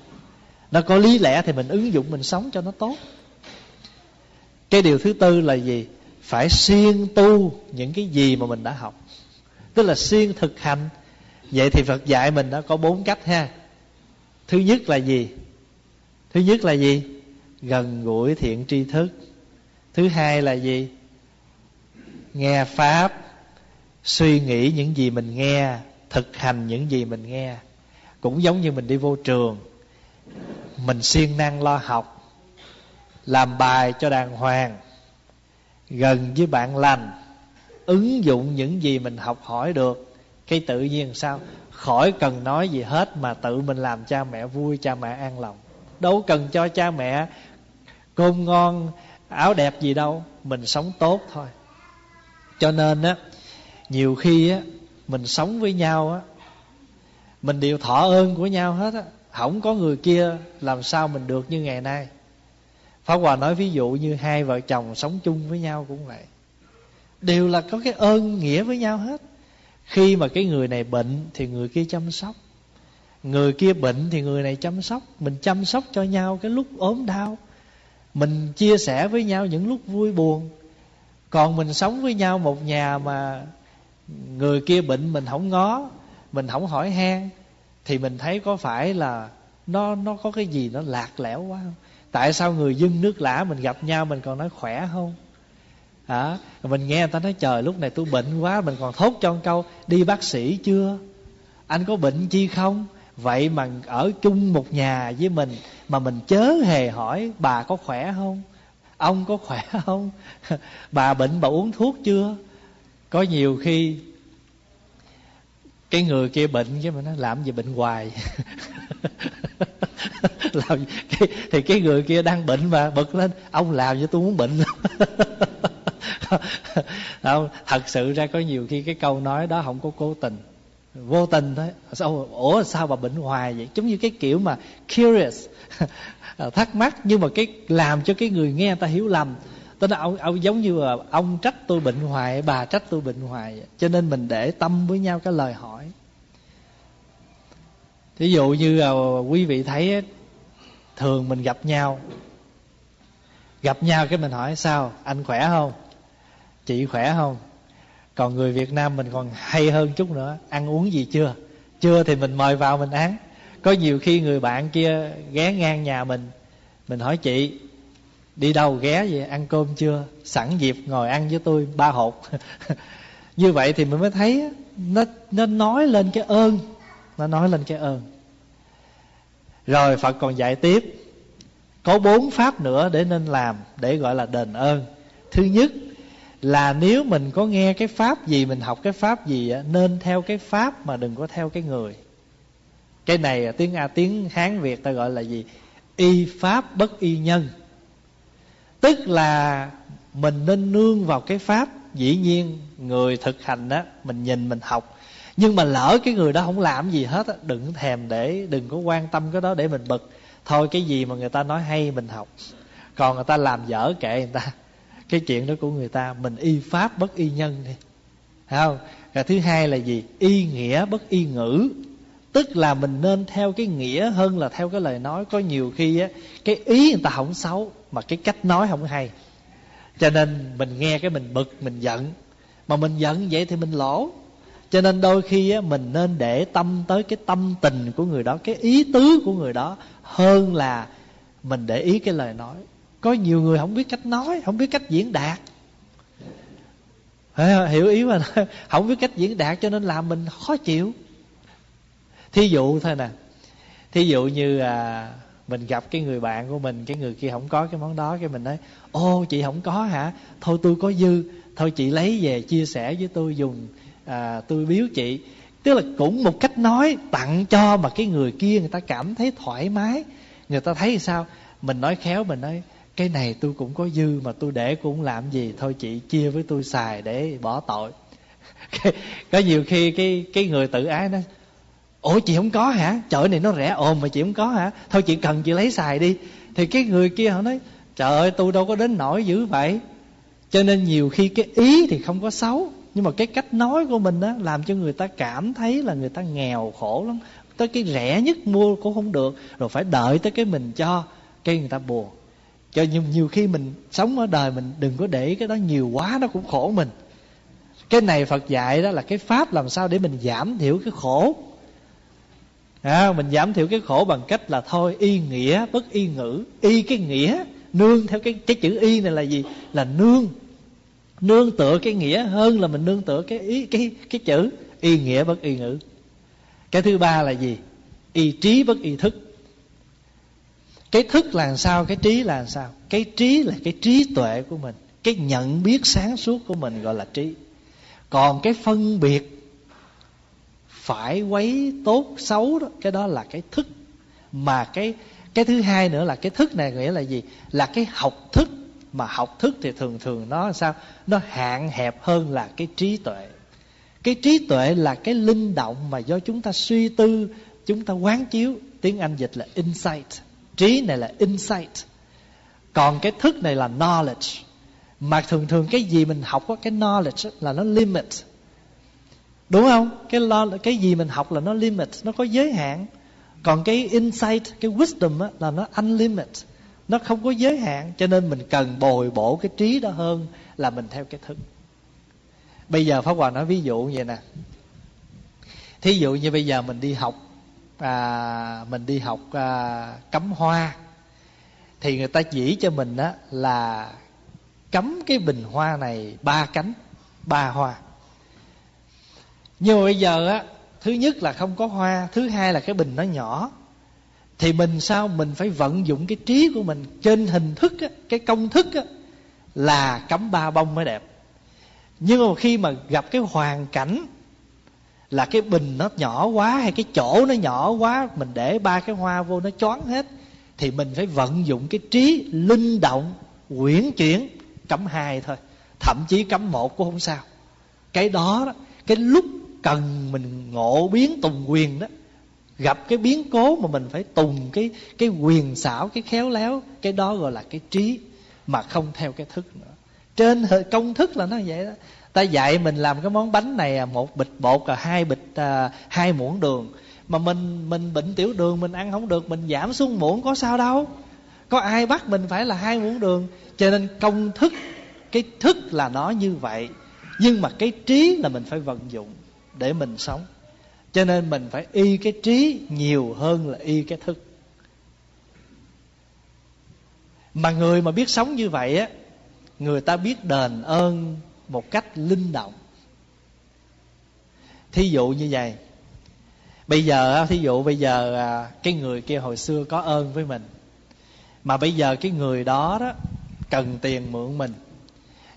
Nó có lý lẽ thì mình ứng dụng mình sống cho nó tốt. Cái điều thứ tư là gì? Phải siêng tu những cái gì mà mình đã học. Tức là siêng thực hành. Vậy thì phật dạy mình đã có bốn cách ha. Thứ nhất là gì? Thứ nhất là gì? Gần gũi thiện tri thức. Thứ hai là gì? Nghe pháp, suy nghĩ những gì mình nghe, thực hành những gì mình nghe. Cũng giống như mình đi vô trường. Mình siêng năng lo học, làm bài cho đàng hoàng gần với bạn lành, ứng dụng những gì mình học hỏi được, cái tự nhiên sao? Khỏi cần nói gì hết mà tự mình làm cha mẹ vui, cha mẹ an lòng. Đâu cần cho cha mẹ cơm ngon, áo đẹp gì đâu, mình sống tốt thôi. Cho nên á, nhiều khi á, mình sống với nhau á, mình đều thọ ơn của nhau hết á. Không có người kia làm sao mình được như ngày nay. Pháp Hòa nói ví dụ như hai vợ chồng sống chung với nhau cũng vậy. Đều là có cái ơn nghĩa với nhau hết. Khi mà cái người này bệnh thì người kia chăm sóc. Người kia bệnh thì người này chăm sóc. Mình chăm sóc cho nhau cái lúc ốm đau. Mình chia sẻ với nhau những lúc vui buồn. Còn mình sống với nhau một nhà mà Người kia bệnh mình không ngó, Mình không hỏi han, Thì mình thấy có phải là Nó nó có cái gì nó lạc lẽo quá không? Tại sao người dân nước lã mình gặp nhau mình còn nói khỏe không? À, mình nghe người ta nói trời lúc này tôi bệnh quá mình còn thốt cho một câu đi bác sĩ chưa? Anh có bệnh chi không? Vậy mà ở chung một nhà với mình mà mình chớ hề hỏi bà có khỏe không? Ông có khỏe không? Bà bệnh bà uống thuốc chưa? Có nhiều khi cái người kia bệnh cái mình nói làm gì bệnh hoài. Làm cái, thì cái người kia đang bệnh mà bật lên. Ông làm cho tôi muốn bệnh. Không thật sự ra có nhiều khi cái câu nói đó không có cố tình. Vô tình thôi. Sao ủa sao bà bệnh hoài vậy? Giống như cái kiểu mà curious thắc mắc. Nhưng mà cái làm cho cái người nghe người ta hiểu lầm tức là ông, ông giống như là ông trách tôi bệnh hoài bà trách tôi bệnh hoài. Cho nên mình để tâm với nhau cái lời hỏi. Ví dụ như là quý vị thấy thường mình gặp nhau. Gặp nhau cái mình hỏi sao anh khỏe không? Chị khỏe không? Còn người việt nam mình còn hay hơn chút nữa ăn uống gì chưa? Chưa thì mình mời vào mình ăn. Có nhiều khi người bạn kia ghé ngang nhà mình mình hỏi chị đi đâu ghé về ăn cơm chưa? Sẵn dịp ngồi ăn với tôi, ba hột. Như vậy thì mình mới thấy nó nó nói lên cái ơn. Nó nói lên cái ơn. Rồi phật còn dạy tiếp. Có bốn pháp nữa để nên làm, để gọi là đền ơn. Thứ nhất là nếu mình có nghe cái pháp gì, mình học cái pháp gì nên theo cái pháp mà đừng có theo cái người. Cái này tiếng a, tiếng hán việt ta gọi là gì? Y pháp bất y nhân tức là mình nên nương vào cái pháp. Dĩ nhiên, người thực hành đó mình nhìn, mình học. Nhưng mà lỡ cái người đó không làm gì hết đừng thèm để, đừng có quan tâm cái đó để mình bực. Thôi cái gì mà người ta nói hay mình học. Còn người ta làm dở kệ người ta. Cái chuyện đó của người ta, mình y pháp bất y nhân đi. Thấy không? Và thứ hai là gì? Y nghĩa bất y ngữ tức là mình nên theo cái nghĩa hơn là theo cái lời nói. Có nhiều khi á cái ý người ta không xấu mà cái cách nói không hay. Cho nên mình nghe cái mình bực mình giận. Mà mình giận vậy thì mình lỗ. Cho nên đôi khi á, mình nên để tâm tới cái tâm tình của người đó cái ý tứ của người đó hơn là mình để ý cái lời nói. Có nhiều người không biết cách nói không biết cách diễn đạt. Hiểu ý mà không biết cách diễn đạt cho nên làm mình khó chịu thí dụ thôi nè. Thí dụ như à, mình gặp cái người bạn của mình cái người kia không có cái món đó cái mình nói ô chị không có hả? Thôi tôi có dư thôi chị lấy về chia sẻ với tôi dùng à, tôi biếu chị. Tức là cũng một cách nói tặng cho mà cái người kia người ta cảm thấy thoải mái. Người ta thấy sao? Mình nói khéo mình nói cái này tôi cũng có dư mà tôi để cũng làm gì? Thôi chị chia với tôi xài để bỏ tội. Có nhiều khi cái cái người tự ái nó ủa chị không có hả? Trời này nó rẻ ồn mà chị không có hả? Thôi chị cần chị lấy xài đi. Thì cái người kia họ nói trời ơi tôi đâu có đến nổi dữ vậy. Cho nên nhiều khi cái ý thì không có xấu nhưng mà cái cách nói của mình á làm cho người ta cảm thấy là người ta nghèo khổ lắm. Tới cái rẻ nhất mua cũng không được rồi phải đợi tới cái mình cho cái người ta buồn. Cho nhiều, nhiều khi mình sống ở đời mình đừng có để cái đó nhiều quá nó cũng khổ mình. Cái này phật dạy đó là cái pháp làm sao để mình giảm thiểu cái khổ à, mình giảm thiểu cái khổ bằng cách là thôi y nghĩa bất y ngữ. Y cái nghĩa nương theo cái cái chữ y này là gì? Là nương. Nương tựa cái nghĩa hơn là mình nương tựa cái ý cái cái chữ y nghĩa bất y ngữ. Cái thứ ba là gì? Y trí bất y thức. Cái thức là làm sao cái trí là làm sao? Cái trí là cái trí tuệ của mình. Cái nhận biết sáng suốt của mình gọi là trí. Còn cái phân biệt phải quấy tốt xấu đó, cái đó là cái thức. Mà cái cái thứ hai nữa là cái thức này nghĩa là gì? Là cái học thức. Mà học thức thì thường thường nó sao? Nó hạn hẹp hơn là cái trí tuệ. Cái trí tuệ là cái linh động mà do chúng ta suy tư, chúng ta quán chiếu. Tiếng anh dịch là insight. Trí này là insight. Còn cái thức này là knowledge. Mà thường thường cái gì mình học có cái knowledge là nó limit đúng không? Cái lo cái gì mình học là nó limit nó có giới hạn. Còn cái insight cái wisdom á, là nó unlimited nó không có giới hạn cho nên mình cần bồi bổ cái trí đó hơn là mình theo cái thức. Bây giờ pháp hòa nói ví dụ như vậy nè. Thí dụ như bây giờ mình đi học à, mình đi học à, cắm hoa thì người ta chỉ cho mình á là cắm cái bình hoa này ba cánh ba hoa nhưng mà bây giờ á thứ nhất là không có hoa thứ hai là cái bình nó nhỏ. Thì mình sao mình phải vận dụng cái trí của mình trên hình thức á, cái công thức á, là cắm ba bông mới đẹp. Nhưng mà khi mà gặp cái hoàn cảnh là cái bình nó nhỏ quá hay cái chỗ nó nhỏ quá mình để ba cái hoa vô nó choáng hết thì mình phải vận dụng cái trí linh động quyển chuyển cắm hai thôi. Thậm chí cắm một cũng không sao. Cái đó, đó cái lúc cần mình ngộ biến tùng quyền đó gặp cái biến cố mà mình phải tùng cái cái quyền xảo cái khéo léo cái đó gọi là cái trí mà không theo cái thức nữa. Trên công thức là nó vậy đó. Ta dạy mình làm cái món bánh này à, một bịch bột là hai bịch à, hai muỗng đường. Mà mình mình bệnh tiểu đường mình ăn không được mình giảm xuống muỗng có sao đâu. Có ai bắt mình phải là hai muỗng đường? Cho nên công thức cái thức là nó như vậy. Nhưng mà cái trí là mình phải vận dụng để mình sống. Cho nên mình phải y cái trí nhiều hơn là y cái thức. Mà người mà biết sống như vậy á, người ta biết đền ơn một cách linh động. Thí dụ như vậy. Bây giờ thí dụ bây giờ à, cái người kia hồi xưa có ơn với mình. Mà bây giờ cái người đó đó, cần tiền mượn mình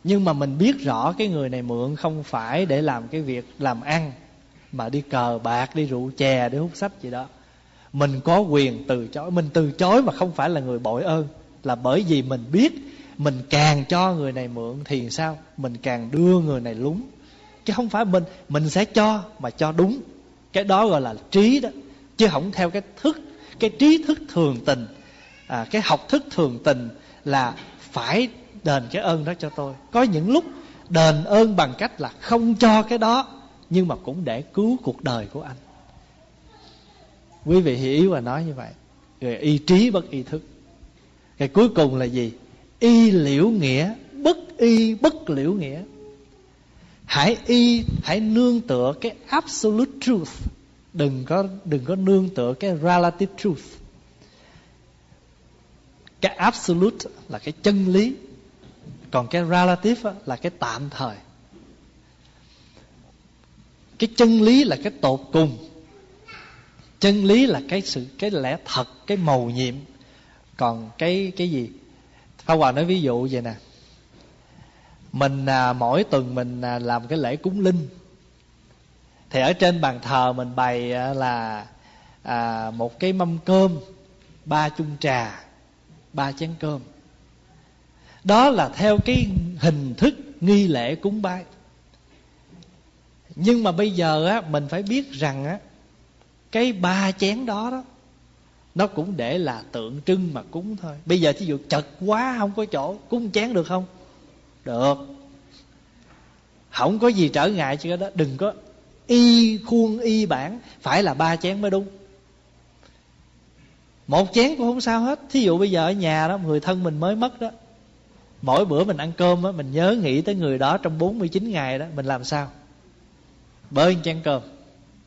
nhưng mà mình biết rõ cái người này mượn không phải để làm cái việc làm ăn mà đi cờ bạc đi rượu chè đi hút sách gì đó. Mình có quyền từ chối mình từ chối mà không phải là người bội ơn là bởi vì mình biết mình càng cho người này mượn thì sao? Mình càng đưa người này lúng. Chứ không phải mình mình sẽ cho mà cho đúng. Cái đó gọi là trí đó chứ không theo cái thức cái trí thức thường tình. À, cái học thức thường tình là phải đền cái ơn đó cho tôi. Có những lúc đền ơn bằng cách là không cho cái đó, nhưng mà cũng để cứu cuộc đời của anh. Quý vị hiểu ý và nói như vậy. Rồi y trí bất y thức. Cái cuối cùng là gì? Y liễu nghĩa, bất y bất liễu nghĩa. Hãy y, hãy nương tựa cái absolute truth. Đừng có đừng có nương tựa cái relative truth. Cái absolute là cái chân lý còn cái relative là cái tạm thời. Cái chân lý là cái tột cùng. Chân lý là cái sự cái lẽ thật cái màu nhiệm. Còn cái cái gì? Pháp Hòa nói ví dụ vậy nè. Mình à, mỗi tuần mình à, làm cái lễ cúng linh. Thì ở trên bàn thờ mình bày à, là à, một cái mâm cơm ba chung trà ba chén cơm đó là theo cái hình thức nghi lễ cúng bái. Nhưng mà bây giờ á, mình phải biết rằng á, cái ba chén đó đó, nó cũng để là tượng trưng mà cúng thôi. Bây giờ thí dụ chật quá, không có chỗ, cúng chén được không? Được. Không có gì trở ngại cho cái đó. Đừng có y khuôn, y bản, phải là ba chén mới đúng. Một chén cũng không sao hết. Thí dụ bây giờ ở nhà đó, người thân mình mới mất đó mỗi bữa mình ăn cơm á, mình nhớ nghĩ tới người đó trong 49 ngày đó, mình làm sao? Bơi chén cơm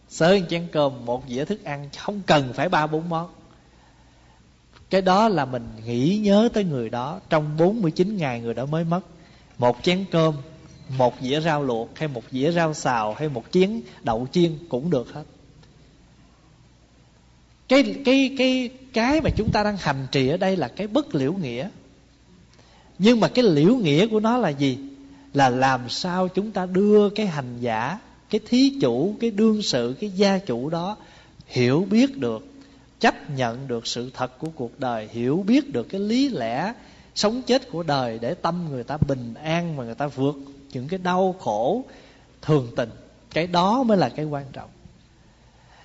sới chén cơm, một dĩa thức ăn, không cần phải ba bốn món. Cái đó là mình nghĩ nhớ tới người đó trong 49 ngày người đó mới mất. Một chén cơm, một dĩa rau luộc, hay một dĩa rau xào, hay một chén đậu chiên cũng được hết. Cái cái cái cái mà chúng ta đang hành trì ở đây là cái bất liễu nghĩa nhưng mà cái liễu nghĩa của nó là gì? Là làm sao chúng ta đưa cái hành giả, cái thí chủ, cái đương sự, cái gia chủ đó hiểu biết được, chấp nhận được sự thật của cuộc đời, hiểu biết được cái lý lẽ sống chết của đời để tâm người ta bình an và người ta vượt những cái đau khổ thường tình. Cái đó mới là cái quan trọng.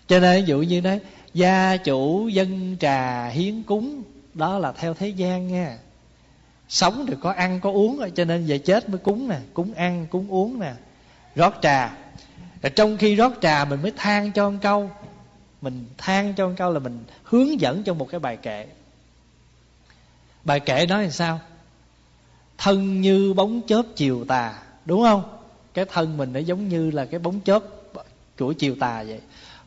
Cho nên ví dụ như đấy gia chủ dân trà hiến cúng, đó là theo thế gian nha sống thì có ăn, có uống rồi cho nên về chết mới cúng nè, cúng ăn, cúng uống nè. Rót trà. Rồi trong khi rót trà mình mới than cho một câu. Mình than cho một câu là mình hướng dẫn cho một cái bài kệ. Bài kệ nói là sao? Thân như bóng chớp chiều tà, đúng không? Cái thân mình nó giống như là cái bóng chớp của chiều tà vậy.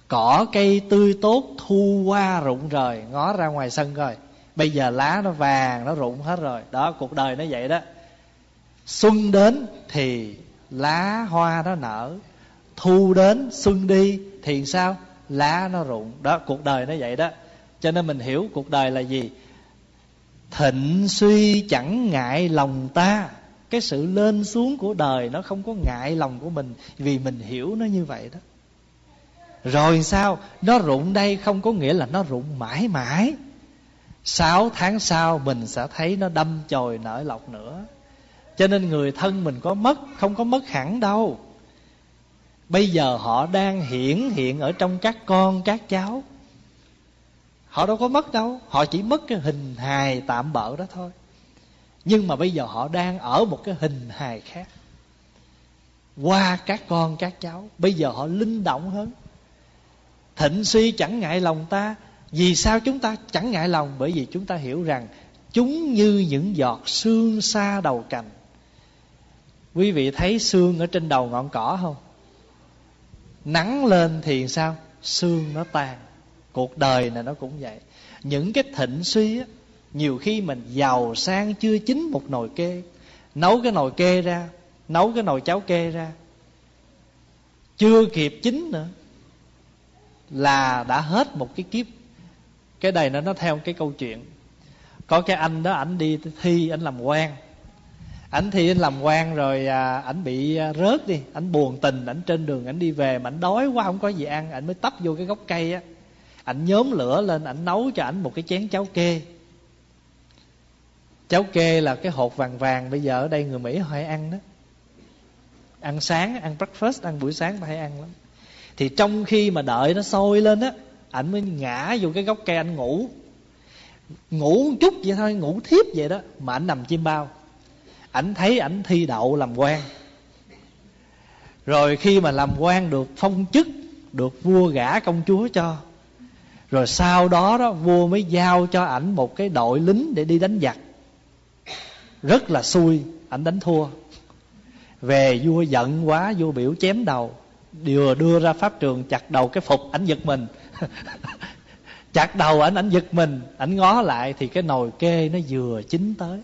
Cỏ cây tươi tốt thu qua rụng rời, ngó ra ngoài sân rồi bây giờ lá nó vàng, nó rụng hết rồi. Đó, cuộc đời nó vậy đó. Xuân đến thì lá hoa nó nở. Thu đến xuân đi thì sao? Lá nó rụng. Đó, cuộc đời nó vậy đó. Cho nên mình hiểu cuộc đời là gì? Thịnh suy chẳng ngại lòng ta. Cái sự lên xuống của đời nó không có ngại lòng của mình vì mình hiểu nó như vậy đó. Rồi sao? Nó rụng đây không có nghĩa là nó rụng mãi mãi sáu tháng sau mình sẽ thấy nó đâm chồi nở lọc nữa. Cho nên người thân mình có mất, không có mất hẳn đâu. Bây giờ họ đang hiển hiện ở trong các con, các cháu. Họ đâu có mất đâu, họ chỉ mất cái hình hài tạm bỡ đó thôi. Nhưng mà bây giờ họ đang ở một cái hình hài khác. Qua các con, các cháu, bây giờ họ linh động hơn. Thịnh suy chẳng ngại lòng ta vì sao chúng ta chẳng ngại lòng? Bởi vì chúng ta hiểu rằng chúng như những giọt sương xa đầu cành. Quý vị thấy sương ở trên đầu ngọn cỏ không? Nắng lên thì sao? Sương nó tan. Cuộc đời này nó cũng vậy. Những cái thịnh suy á, nhiều khi mình giàu sang chưa chín một nồi kê. Nấu cái nồi kê ra, nấu cái nồi cháo kê ra. Chưa kịp chín nữa là đã hết một cái kiếp cái này nó nó theo cái câu chuyện. Có cái anh đó ảnh đi thi anh làm quan. Ảnh thi anh làm quan rồi à, ảnh bị à, rớt đi. Ảnh buồn tình ảnh trên đường ảnh đi về mà ảnh đói quá không có gì ăn. Ảnh mới tấp vô cái gốc cây á. Ảnh nhóm lửa lên ảnh nấu cho ảnh một cái chén cháo kê. Cháo kê là cái hột vàng vàng bây giờ ở đây người mỹ họ hay ăn đó. Ăn sáng ăn breakfast ăn buổi sáng ta hay ăn lắm. Thì trong khi mà đợi nó sôi lên á ảnh mới ngã vô cái gốc cây anh ngủ. Ngủ một chút vậy thôi, ngủ thiếp vậy đó, mà ảnh nằm chim bao. Ảnh thấy ảnh thi đậu làm quan. Rồi khi mà làm quan được phong chức, được vua gả công chúa cho, rồi sau đó đó vua mới giao cho ảnh một cái đội lính để đi đánh giặc. Rất là xui, ảnh đánh thua. Về vua giận quá, vua biểu chém đầu vừa đưa ra pháp trường chặt đầu cái phục ảnh giật mình. chặt đầu ảnh ảnh giật mình, ảnh ngó lại thì cái nồi kê nó vừa chín tới.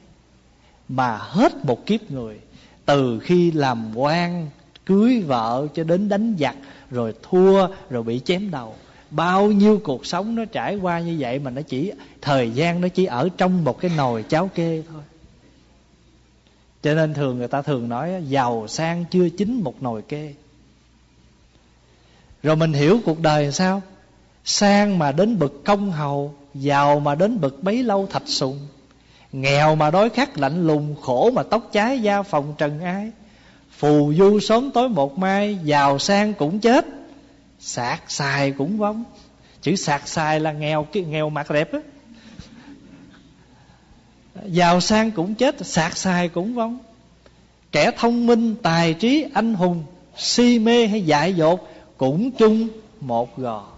Mà hết một kiếp người, từ khi làm quan, cưới vợ cho đến đánh giặc, rồi thua, rồi bị chém đầu, bao nhiêu cuộc sống nó trải qua như vậy mà nó chỉ, thời gian nó chỉ ở trong một cái nồi cháo kê thôi. Cho nên thường người ta thường nói giàu sang chưa chín một nồi kê. Rồi mình hiểu cuộc đời làm sao? Sang mà đến bậc công hầu, giàu mà đến bậc bấy lâu thạch sùng. Nghèo mà đói khát lạnh lùng, khổ mà tóc cháy da phòng trần ai. Phù du sớm tối một mai, giàu sang cũng chết. Sạc xài cũng vong. Chữ sạc xài là nghèo, cái nghèo mặt đẹp á. Giàu sang cũng chết, sạc xài cũng vong. Kẻ thông minh, tài trí, anh hùng, si mê hay dại dột cũng chung một gò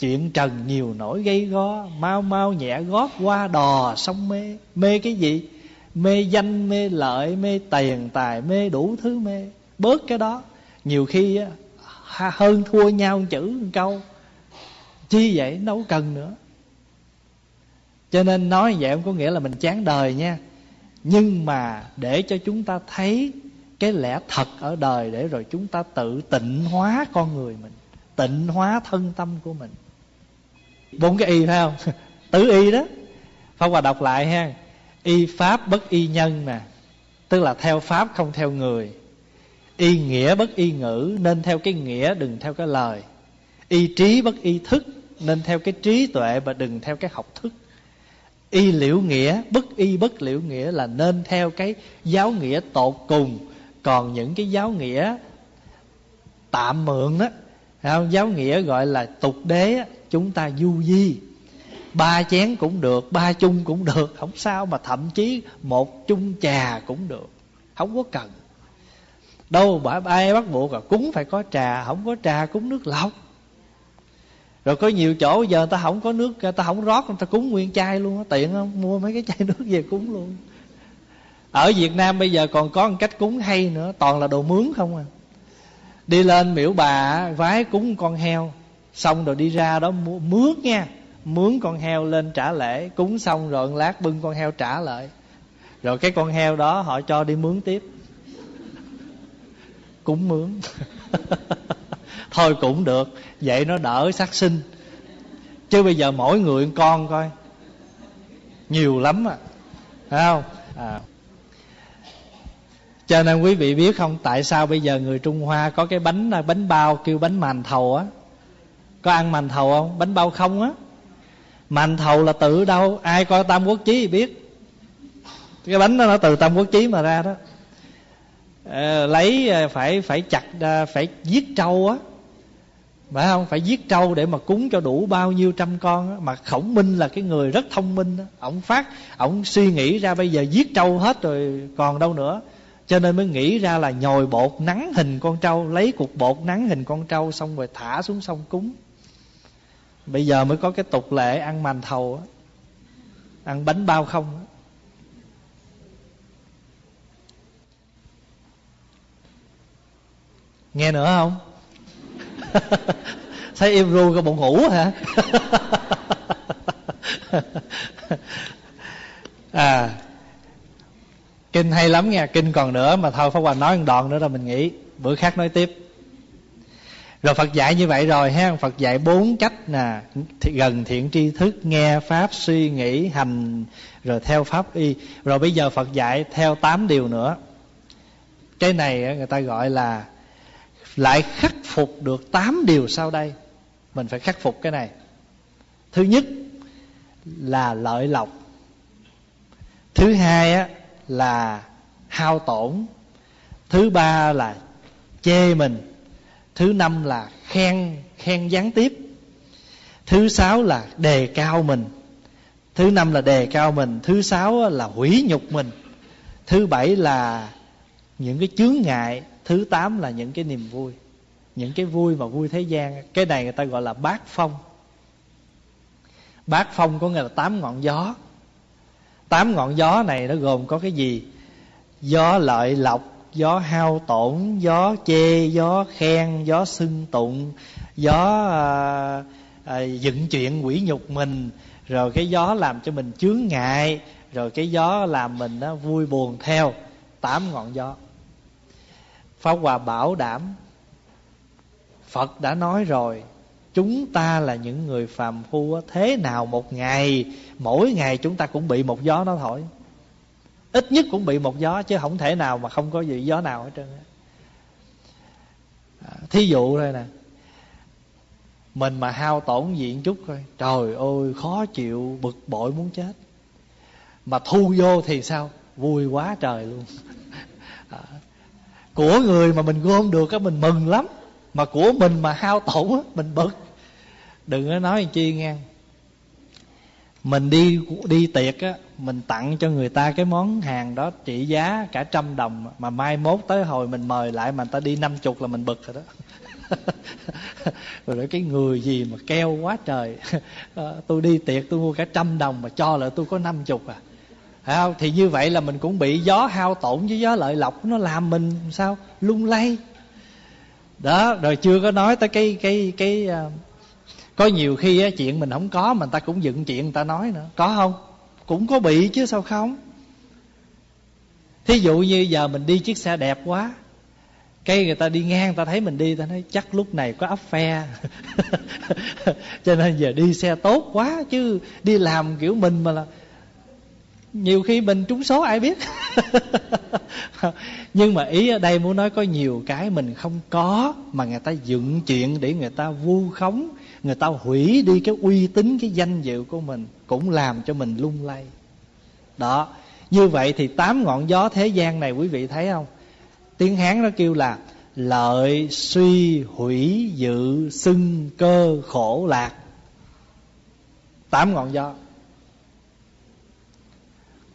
chuyện trần nhiều nỗi gây go, mau mau nhẹ gót qua đò sông mê. Mê cái gì? Mê danh, mê lợi, mê tiền tài, mê đủ thứ mê. Bớt cái đó. Nhiều khi hơn thua nhau một chữ một câu. Chi vậy? Đâu cần nữa. Cho nên nói vậy không có nghĩa là mình chán đời nha. Nhưng mà để cho chúng ta thấy cái lẽ thật ở đời để rồi chúng ta tự tịnh hóa con người mình, tịnh hóa thân tâm của mình bốn cái y phải không? Tứ y đó. Pháp hòa đọc lại ha. Y pháp bất y nhân nè tức là theo pháp không theo người. Y nghĩa bất y ngữ, nên theo cái nghĩa đừng theo cái lời. Y trí bất y thức, nên theo cái trí tuệ và đừng theo cái học thức. Y liễu nghĩa, bất y bất liễu nghĩa là nên theo cái giáo nghĩa tột cùng. Còn những cái giáo nghĩa tạm mượn đó không? giáo nghĩa gọi là tục đế chúng ta du di. Ba chén cũng được, ba chung cũng được, không sao mà thậm chí một chung trà cũng được, không có cần. Đâu bà ai bắt buộc là cúng phải có trà, không có trà cúng nước lọc. Rồi có nhiều chỗ giờ ta không có nước, ta không rót, ta cúng nguyên chai luôn tiện không? Mua mấy cái chai nước về cúng luôn. Ở việt nam bây giờ còn có một cách cúng hay nữa, toàn là đồ mướn không à đi lên miễu bà, vái cúng con heo. Xong rồi đi ra đó mướn nha. Mướn con heo lên trả lễ. Cúng xong rồi lát bưng con heo trả lại. Rồi cái con heo đó họ cho đi mướn tiếp. Cúng mướn. Thôi cũng được. Vậy nó đỡ sát sinh. Chứ bây giờ mỗi người con coi. Nhiều lắm à. Phải không? À cho nên quý vị biết không tại sao bây giờ người trung hoa có cái bánh bánh bao kêu bánh màn thầu á? Có ăn màn thầu không? Bánh bao không á? Màn thầu là tự đâu? Ai coi tam quốc chí thì biết. Cái bánh đó nó từ tam quốc chí mà ra đó. À, lấy ờ, phải phải chặt ờ, phải giết trâu á. Phải không? Phải giết trâu để mà cúng cho đủ bao nhiêu trăm con á. mà khổng minh là cái người rất thông minh á. ổng phát ổng suy nghĩ ra bây giờ giết trâu hết rồi còn đâu nữa cho nên mới nghĩ ra là nhồi bột nắng hình con trâu, lấy cục bột nắng hình con trâu xong rồi thả xuống sông cúng. Bây giờ mới có cái tục lệ ăn màn thầu ăn bánh bao không nghe nữa không? Thấy im ru cái bộ ngủ hả à kinh hay lắm nha. Kinh còn nữa mà thôi, pháp hòa nói một đoạn nữa rồi mình nghĩ bữa khác nói tiếp. Rồi phật dạy như vậy rồi ha. Phật dạy bốn cách nè. Gần thiện tri thức, nghe pháp, suy nghĩ, hành, rồi theo pháp y. Rồi bây giờ phật dạy theo tám điều nữa. Cái này người ta gọi là lại khắc phục được tám điều sau đây. Mình phải khắc phục cái này. Thứ nhất là lợi lộc. Thứ hai á là hao tổn. Thứ ba là chê mình. Thứ năm là khen khen gián tiếp. Thứ sáu là đề cao mình. Thứ năm là đề cao mình. Thứ sáu là hủy nhục mình. Thứ bảy là những cái chướng ngại. Thứ tám là những cái niềm vui. Những cái vui mà vui thế gian. Cái này người ta gọi là bát phong. Bát phong có nghĩa là tám ngọn gió tám ngọn gió này nó gồm có cái gì? Gió lợi lộc gió hao tổn gió chê gió khen gió xưng tụng gió à, à, dựng chuyện quỷ nhục mình. Rồi cái gió làm cho mình chướng ngại rồi cái gió làm mình nó vui buồn theo. Tám ngọn gió. Pháp Hòa bảo đảm Phật đã nói rồi Chúng ta là những người phàm phu Thế nào một ngày, Mỗi ngày chúng ta cũng bị một gió nó thổi. Ít nhất cũng bị một gió, Chứ không thể nào mà không có gì gió nào hết trơn à, Thí dụ thôi nè. Mình mà hao tổn diện chút coi trời ơi, khó chịu, bực bội muốn chết. Mà thu vô thì sao? Vui quá trời luôn. À, của người mà mình gom được á, mình mừng lắm mà của mình mà hao tổn á mình bực. Đừng có nói chi nghe. Mình đi đi tiệc á mình tặng cho người ta cái món hàng đó trị giá cả trăm đồng. Mà mai mốt tới hồi mình mời lại mà người ta đi năm chục là mình bực rồi đó. Rồi cái người gì mà keo quá trời. À, tôi đi tiệc tôi mua cả trăm đồng mà cho lại tôi có năm chục à. Thấy không? thì như vậy là mình cũng bị gió hao tổn với gió lợi lộc. Nó làm mình sao? Lung lay đó rồi chưa có nói tới cái cái cái uh, có nhiều khi á, chuyện mình không có mà người ta cũng dựng chuyện người ta nói nữa. Có không? Cũng có bị chứ sao không? Thí dụ như giờ mình đi chiếc xe đẹp quá cái người ta đi ngang người ta thấy mình đi ta nói chắc lúc này có ấp phe. Cho nên giờ đi xe tốt quá chứ đi làm kiểu mình mà là nhiều khi mình trúng số ai biết. Nhưng mà ý ở đây muốn nói có nhiều cái mình không có mà người ta dựng chuyện để người ta vu khống, người ta hủy đi cái uy tín, cái danh dự của mình cũng làm cho mình lung lay. Đó, như vậy thì tám ngọn gió thế gian này quý vị thấy không? Tiếng hán nó kêu là lợi suy hủy dự xưng cơ khổ lạc. Tám ngọn gió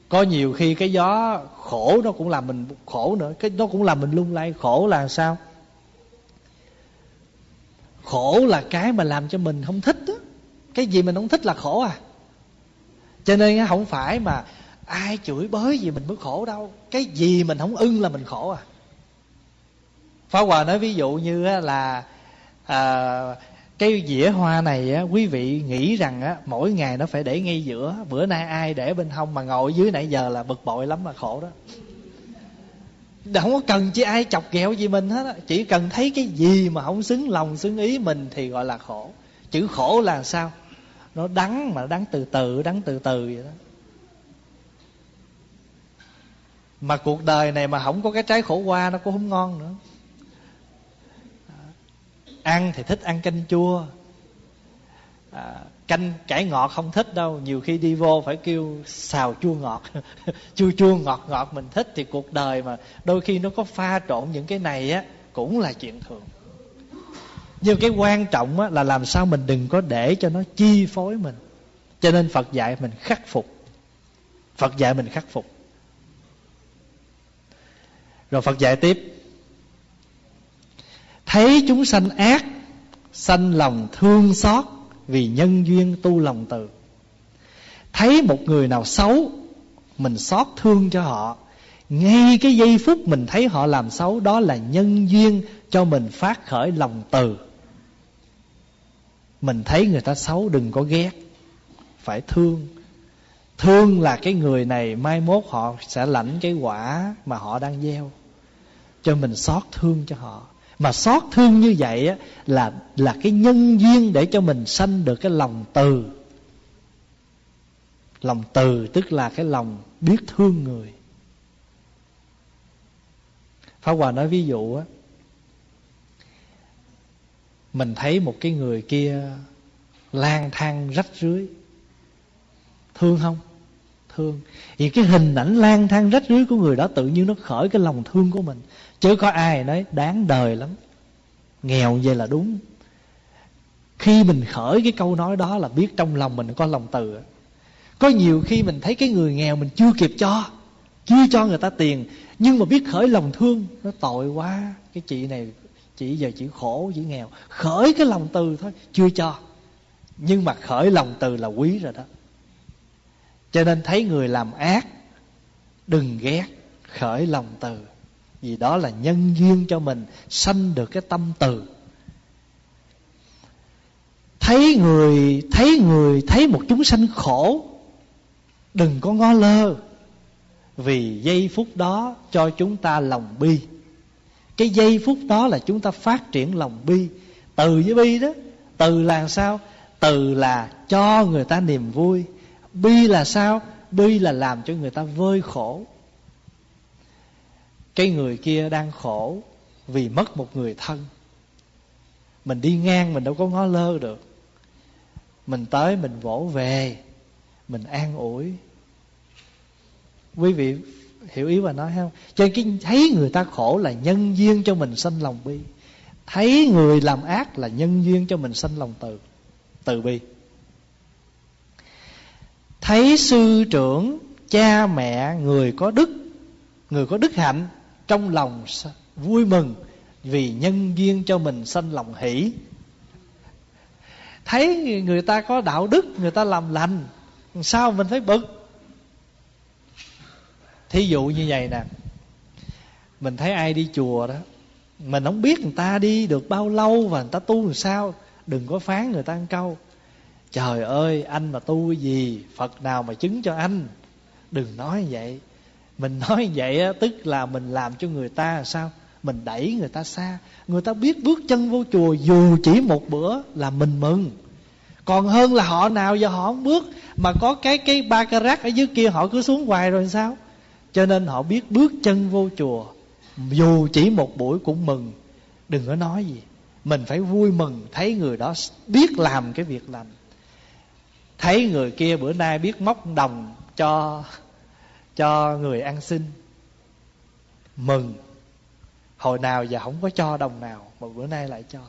có nhiều khi cái gió khổ nó cũng làm mình khổ nữa. Cái nó cũng làm mình lung lay. Khổ là sao? Khổ là cái mà làm cho mình không thích đó. cái gì mình không thích là khổ à. Cho nên không phải mà ai chửi bới gì mình mới khổ đâu. Cái gì mình không ưng là mình khổ à. Phá Hòa nói ví dụ như là à, cái dĩa hoa này á, quý vị nghĩ rằng á, mỗi ngày nó phải để ngay giữa. Bữa nay ai để bên hông mà ngồi dưới nãy giờ là bực bội lắm mà khổ đó. Không có cần chứ ai chọc ghẹo gì mình hết á. Chỉ cần thấy cái gì mà không xứng lòng xứng ý mình thì gọi là khổ. Chữ khổ là sao? Nó đắng mà đắng từ từ đắng từ từ vậy đó. Mà cuộc đời này mà không có cái trái khổ qua nó cũng không ngon nữa ăn thì thích ăn canh chua. À, canh cải ngọt không thích đâu nhiều khi đi vô phải kêu xào chua ngọt chua chua ngọt ngọt mình thích thì cuộc đời mà đôi khi nó có pha trộn những cái này á cũng là chuyện thường. Nhưng cái quan trọng á, là làm sao mình đừng có để cho nó chi phối mình. Cho nên phật dạy mình khắc phục. Phật dạy mình khắc phục. Rồi phật dạy tiếp thấy chúng sanh ác, sanh lòng thương xót vì nhân duyên tu lòng từ. Thấy một người nào xấu, mình xót thương cho họ. Ngay cái giây phút mình thấy họ làm xấu, đó là nhân duyên cho mình phát khởi lòng từ. Mình thấy người ta xấu, đừng có ghét, phải thương. Thương là cái người này, mai mốt họ sẽ lãnh cái quả mà họ đang gieo, cho mình xót thương cho họ mà xót thương như vậy á, là là cái nhân duyên để cho mình sanh được cái lòng từ. Lòng từ tức là cái lòng biết thương người. Pháp Hòa nói ví dụ á Mình thấy một cái người kia lang thang rách rưới. Thương không? Thương. Vì cái hình ảnh lang thang rách rưới của người đó Tự nhiên nó khởi cái lòng thương của mình. Chứ có ai nói đáng đời lắm. Nghèo vậy là đúng. Khi mình khởi cái câu nói đó là biết trong lòng mình có lòng từ. Có nhiều khi mình thấy cái người nghèo mình chưa kịp cho, chưa cho người ta tiền, nhưng mà biết khởi lòng thương, nó tội quá. Cái chị này chị giờ chị khổ chị nghèo. Khởi cái lòng từ thôi, chưa cho. Nhưng mà khởi lòng từ là quý rồi đó cho nên thấy người làm ác, đừng ghét, khởi lòng từ. Vì đó là nhân duyên cho mình, sanh được cái tâm từ. Thấy người thấy người, thấy một chúng sanh khổ, đừng có ngó lơ. Vì giây phút đó cho chúng ta lòng bi. Cái giây phút đó là chúng ta phát triển lòng bi. Từ với bi đó, từ là sao? Từ là cho người ta niềm vui bi là sao? Bi là làm cho người ta vơi khổ. Cái người kia đang khổ vì mất một người thân. Mình đi ngang, mình đâu có ngó lơ được. Mình tới, mình vỗ về, mình an ủi. Quý vị hiểu ý và nói không? Cho nên cái thấy người ta khổ là nhân duyên cho mình sanh lòng bi. Thấy người làm ác là nhân duyên cho mình sanh lòng từ từ bi thấy sư trưởng, cha mẹ, người có đức, người có đức hạnh, trong lòng vui mừng vì nhân duyên cho mình sanh lòng hỷ. Thấy người ta có đạo đức, người ta làm lành, sao mình phải bực? Thí dụ như vậy nè, mình thấy ai đi chùa đó, mình không biết người ta đi được bao lâu và người ta tu làm sao, đừng có phán người ta ăn câu trời ơi anh mà tu gì? Phật nào mà chứng cho anh? Đừng nói vậy. Mình nói vậy á, tức là mình làm cho người ta sao? Mình đẩy người ta xa. Người ta biết bước chân vô chùa dù chỉ một bữa là mình mừng. Còn hơn là họ nào giờ họ không bước mà có cái cái ba carat ở dưới kia họ cứ xuống hoài rồi sao? Cho nên họ biết bước chân vô chùa dù chỉ một buổi cũng mừng. Đừng có nói gì. Mình phải vui mừng thấy người đó biết làm cái việc lành thấy người kia bữa nay biết móc đồng cho cho người ăn xin. Mừng. Hồi nào giờ không có cho đồng nào mà bữa nay lại cho.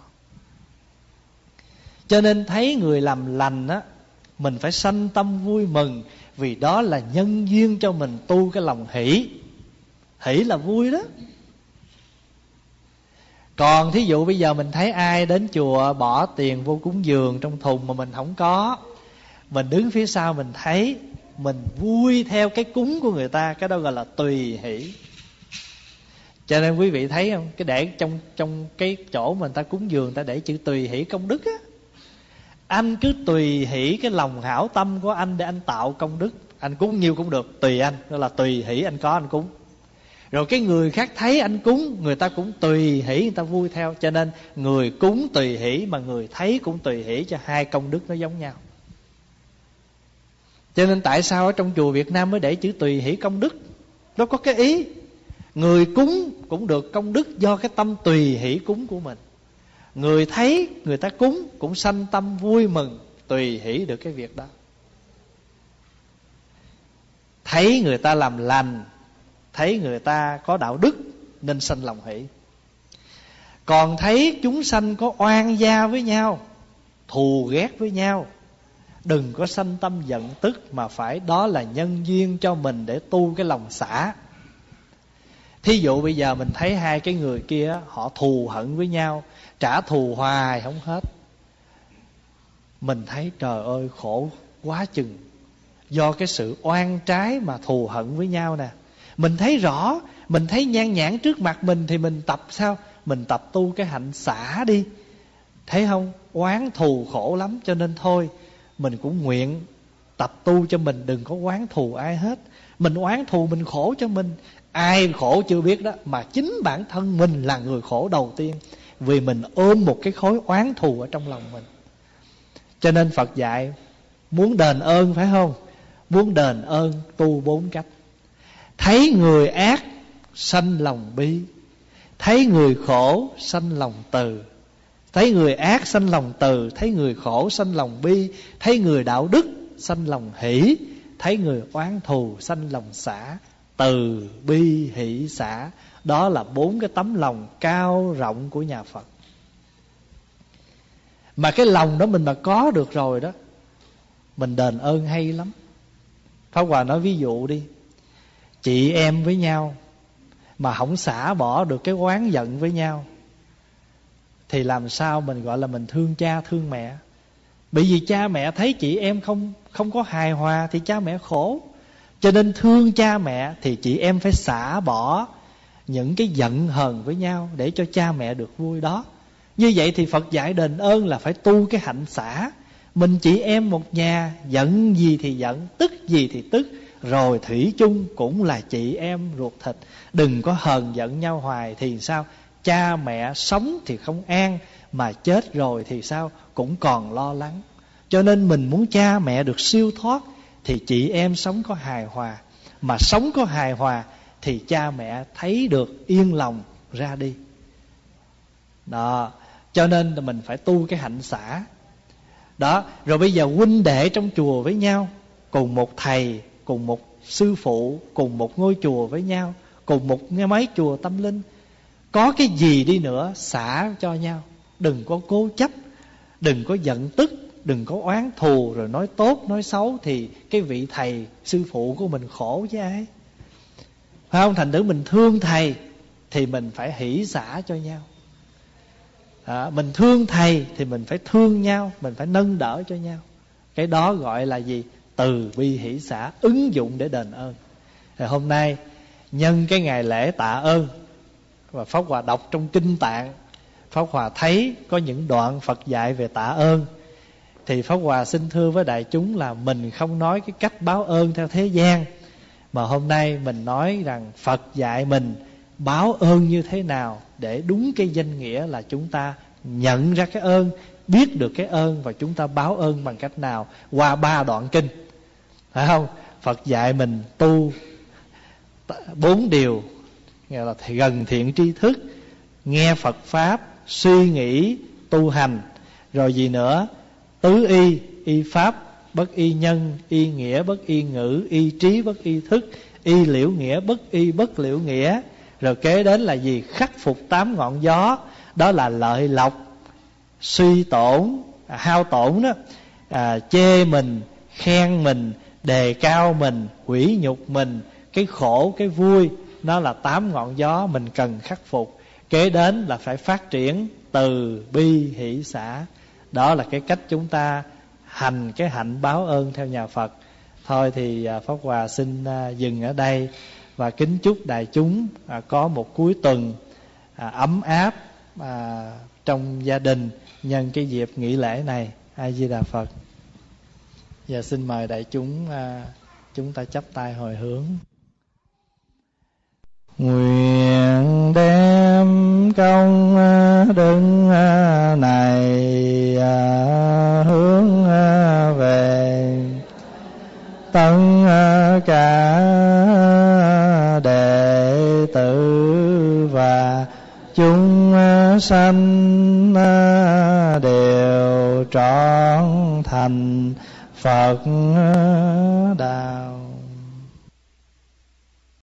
Cho nên thấy người làm lành á, mình phải sanh tâm vui mừng, vì đó là nhân duyên cho mình tu cái lòng hỷ. Hỷ là vui đó. Còn thí dụ bây giờ mình thấy ai đến chùa bỏ tiền vô cúng dường trong thùng mà mình không có mình đứng phía sau mình thấy mình vui theo cái cúng của người ta, cái đó gọi là tùy hỷ. Cho nên quý vị thấy không? Cái để trong trong cái chỗ mà người ta cúng dường ta để chữ tùy hỷ công đức á. Anh cứ tùy hỷ cái lòng hảo tâm của anh để anh tạo công đức. Anh cúng nhiều cũng được, tùy anh. Đó là tùy hỷ anh có, anh cúng. Rồi cái người khác thấy anh cúng, người ta cũng tùy hỷ, người ta vui theo. Cho nên người cúng tùy hỷ mà người thấy cũng tùy hỷ cho hai công đức nó giống nhau cho nên tại sao ở trong chùa Việt Nam mới để chữ tùy hỷ công đức? Nó có cái ý, người cúng cũng được công đức do cái tâm tùy hỷ cúng của mình. Người thấy, người ta cúng cũng sanh tâm vui mừng, tùy hỷ được cái việc đó. Thấy người ta làm lành, thấy người ta có đạo đức, nên sanh lòng hỷ. Còn thấy chúng sanh có oan gia với nhau, thù ghét với nhau đừng có sanh tâm giận tức mà phải đó là nhân duyên cho mình để tu cái lòng xả. Thí dụ bây giờ mình thấy hai cái người kia, họ thù hận với nhau, trả thù hoài không hết. Mình thấy trời ơi, khổ quá chừng. Do cái sự oan trái mà thù hận với nhau nè. Mình thấy rõ, mình thấy nhan nhãn trước mặt mình thì mình tập sao? Mình tập tu cái hạnh xả đi. Thấy không? Oán thù khổ lắm cho nên thôi mình cũng nguyện tập tu cho mình, đừng có oán thù ai hết. Mình oán thù mình khổ cho mình. Ai khổ chưa biết đó, mà chính bản thân mình là người khổ đầu tiên. Vì mình ôm một cái khối oán thù ở trong lòng mình. Cho nên phật dạy, muốn đền ơn phải không? Muốn đền ơn tu bốn cách. Thấy người ác, sanh lòng bi. Thấy người khổ, sanh lòng từ thấy người ác sanh lòng từ, thấy người khổ sanh lòng bi, thấy người đạo đức sanh lòng hỷ, thấy người oán thù sanh lòng xả, từ bi hỷ xả. Đó là bốn cái tấm lòng cao rộng của nhà phật. Mà cái lòng đó mình mà có được rồi đó, mình đền ơn hay lắm. Pháp hòa nói ví dụ đi. Chị em với nhau, mà không xả bỏ được cái oán giận với nhau thì làm sao mình gọi là mình thương cha, thương mẹ? Bởi vì cha mẹ thấy chị em không không có hài hòa thì cha mẹ khổ. Cho nên thương cha mẹ thì chị em phải xả bỏ những cái giận hờn với nhau để cho cha mẹ được vui đó. Như vậy thì phật dạy đền ơn là phải tu cái hạnh xả. Mình chị em một nhà, giận gì thì giận, tức gì thì tức. Rồi thủy chung cũng là chị em ruột thịt. Đừng có hờn giận nhau hoài thì sao? Cha mẹ sống thì không an, mà chết rồi thì sao? Cũng còn lo lắng. Cho nên mình muốn cha mẹ được siêu thoát thì chị em sống có hài hòa. Mà sống có hài hòa thì cha mẹ thấy được yên lòng ra đi. Đó, cho nên là mình phải tu cái hạnh xã đó, rồi bây giờ huynh đệ trong chùa với nhau, cùng một thầy, cùng một sư phụ, cùng một ngôi chùa với nhau, cùng một nghe mấy chùa tâm linh có cái gì đi nữa xả cho nhau. Đừng có cố chấp đừng có giận tức đừng có oán thù rồi nói tốt nói xấu thì cái vị thầy sư phụ của mình khổ với ai? Phải không? Thành thử mình thương thầy thì mình phải hỷ xả cho nhau. À, mình thương thầy thì mình phải thương nhau mình phải nâng đỡ cho nhau. Cái đó gọi là gì? Từ bi hỷ xả ứng dụng để đền ơn. Thì hôm nay nhân cái ngày lễ tạ ơn và pháp hòa đọc trong kinh tạng. Pháp hòa thấy có những đoạn phật dạy về tạ ơn. Thì pháp hòa xin thưa với đại chúng là mình không nói cái cách báo ơn theo thế gian, mà hôm nay mình nói rằng phật dạy mình báo ơn như thế nào để đúng cái danh nghĩa là chúng ta nhận ra cái ơn, biết được cái ơn và chúng ta báo ơn bằng cách nào qua ba đoạn kinh. Phải không? Phật dạy mình tu bốn điều nghĩa là gần thiện tri thức nghe phật pháp suy nghĩ tu hành. Rồi gì nữa? Tứ y y pháp bất y nhân y nghĩa bất y ngữ y trí bất y thức y liễu nghĩa bất y bất liễu nghĩa. Rồi kế đến là gì? Khắc phục tám ngọn gió. Đó là lợi lộc suy tổn à, hao tổn đó. À, chê mình khen mình đề cao mình quỷ nhục mình cái khổ cái vui nó là tám ngọn gió mình cần khắc phục. Kế đến là phải phát triển từ bi hỷ xã. Đó là cái cách chúng ta hành cái hạnh báo ơn theo nhà phật. Thôi thì à, pháp hòa xin à, dừng ở đây và kính chúc đại chúng à, có một cuối tuần ấm áp trong gia đình nhân cái dịp nghỉ lễ này. A di đà phật. Và xin mời đại chúng chúng ta chắp tay hồi hướng nguyện đem công đức này à, hướng về tất cả đệ tử và chúng sanh đều trọn thành Phật đạo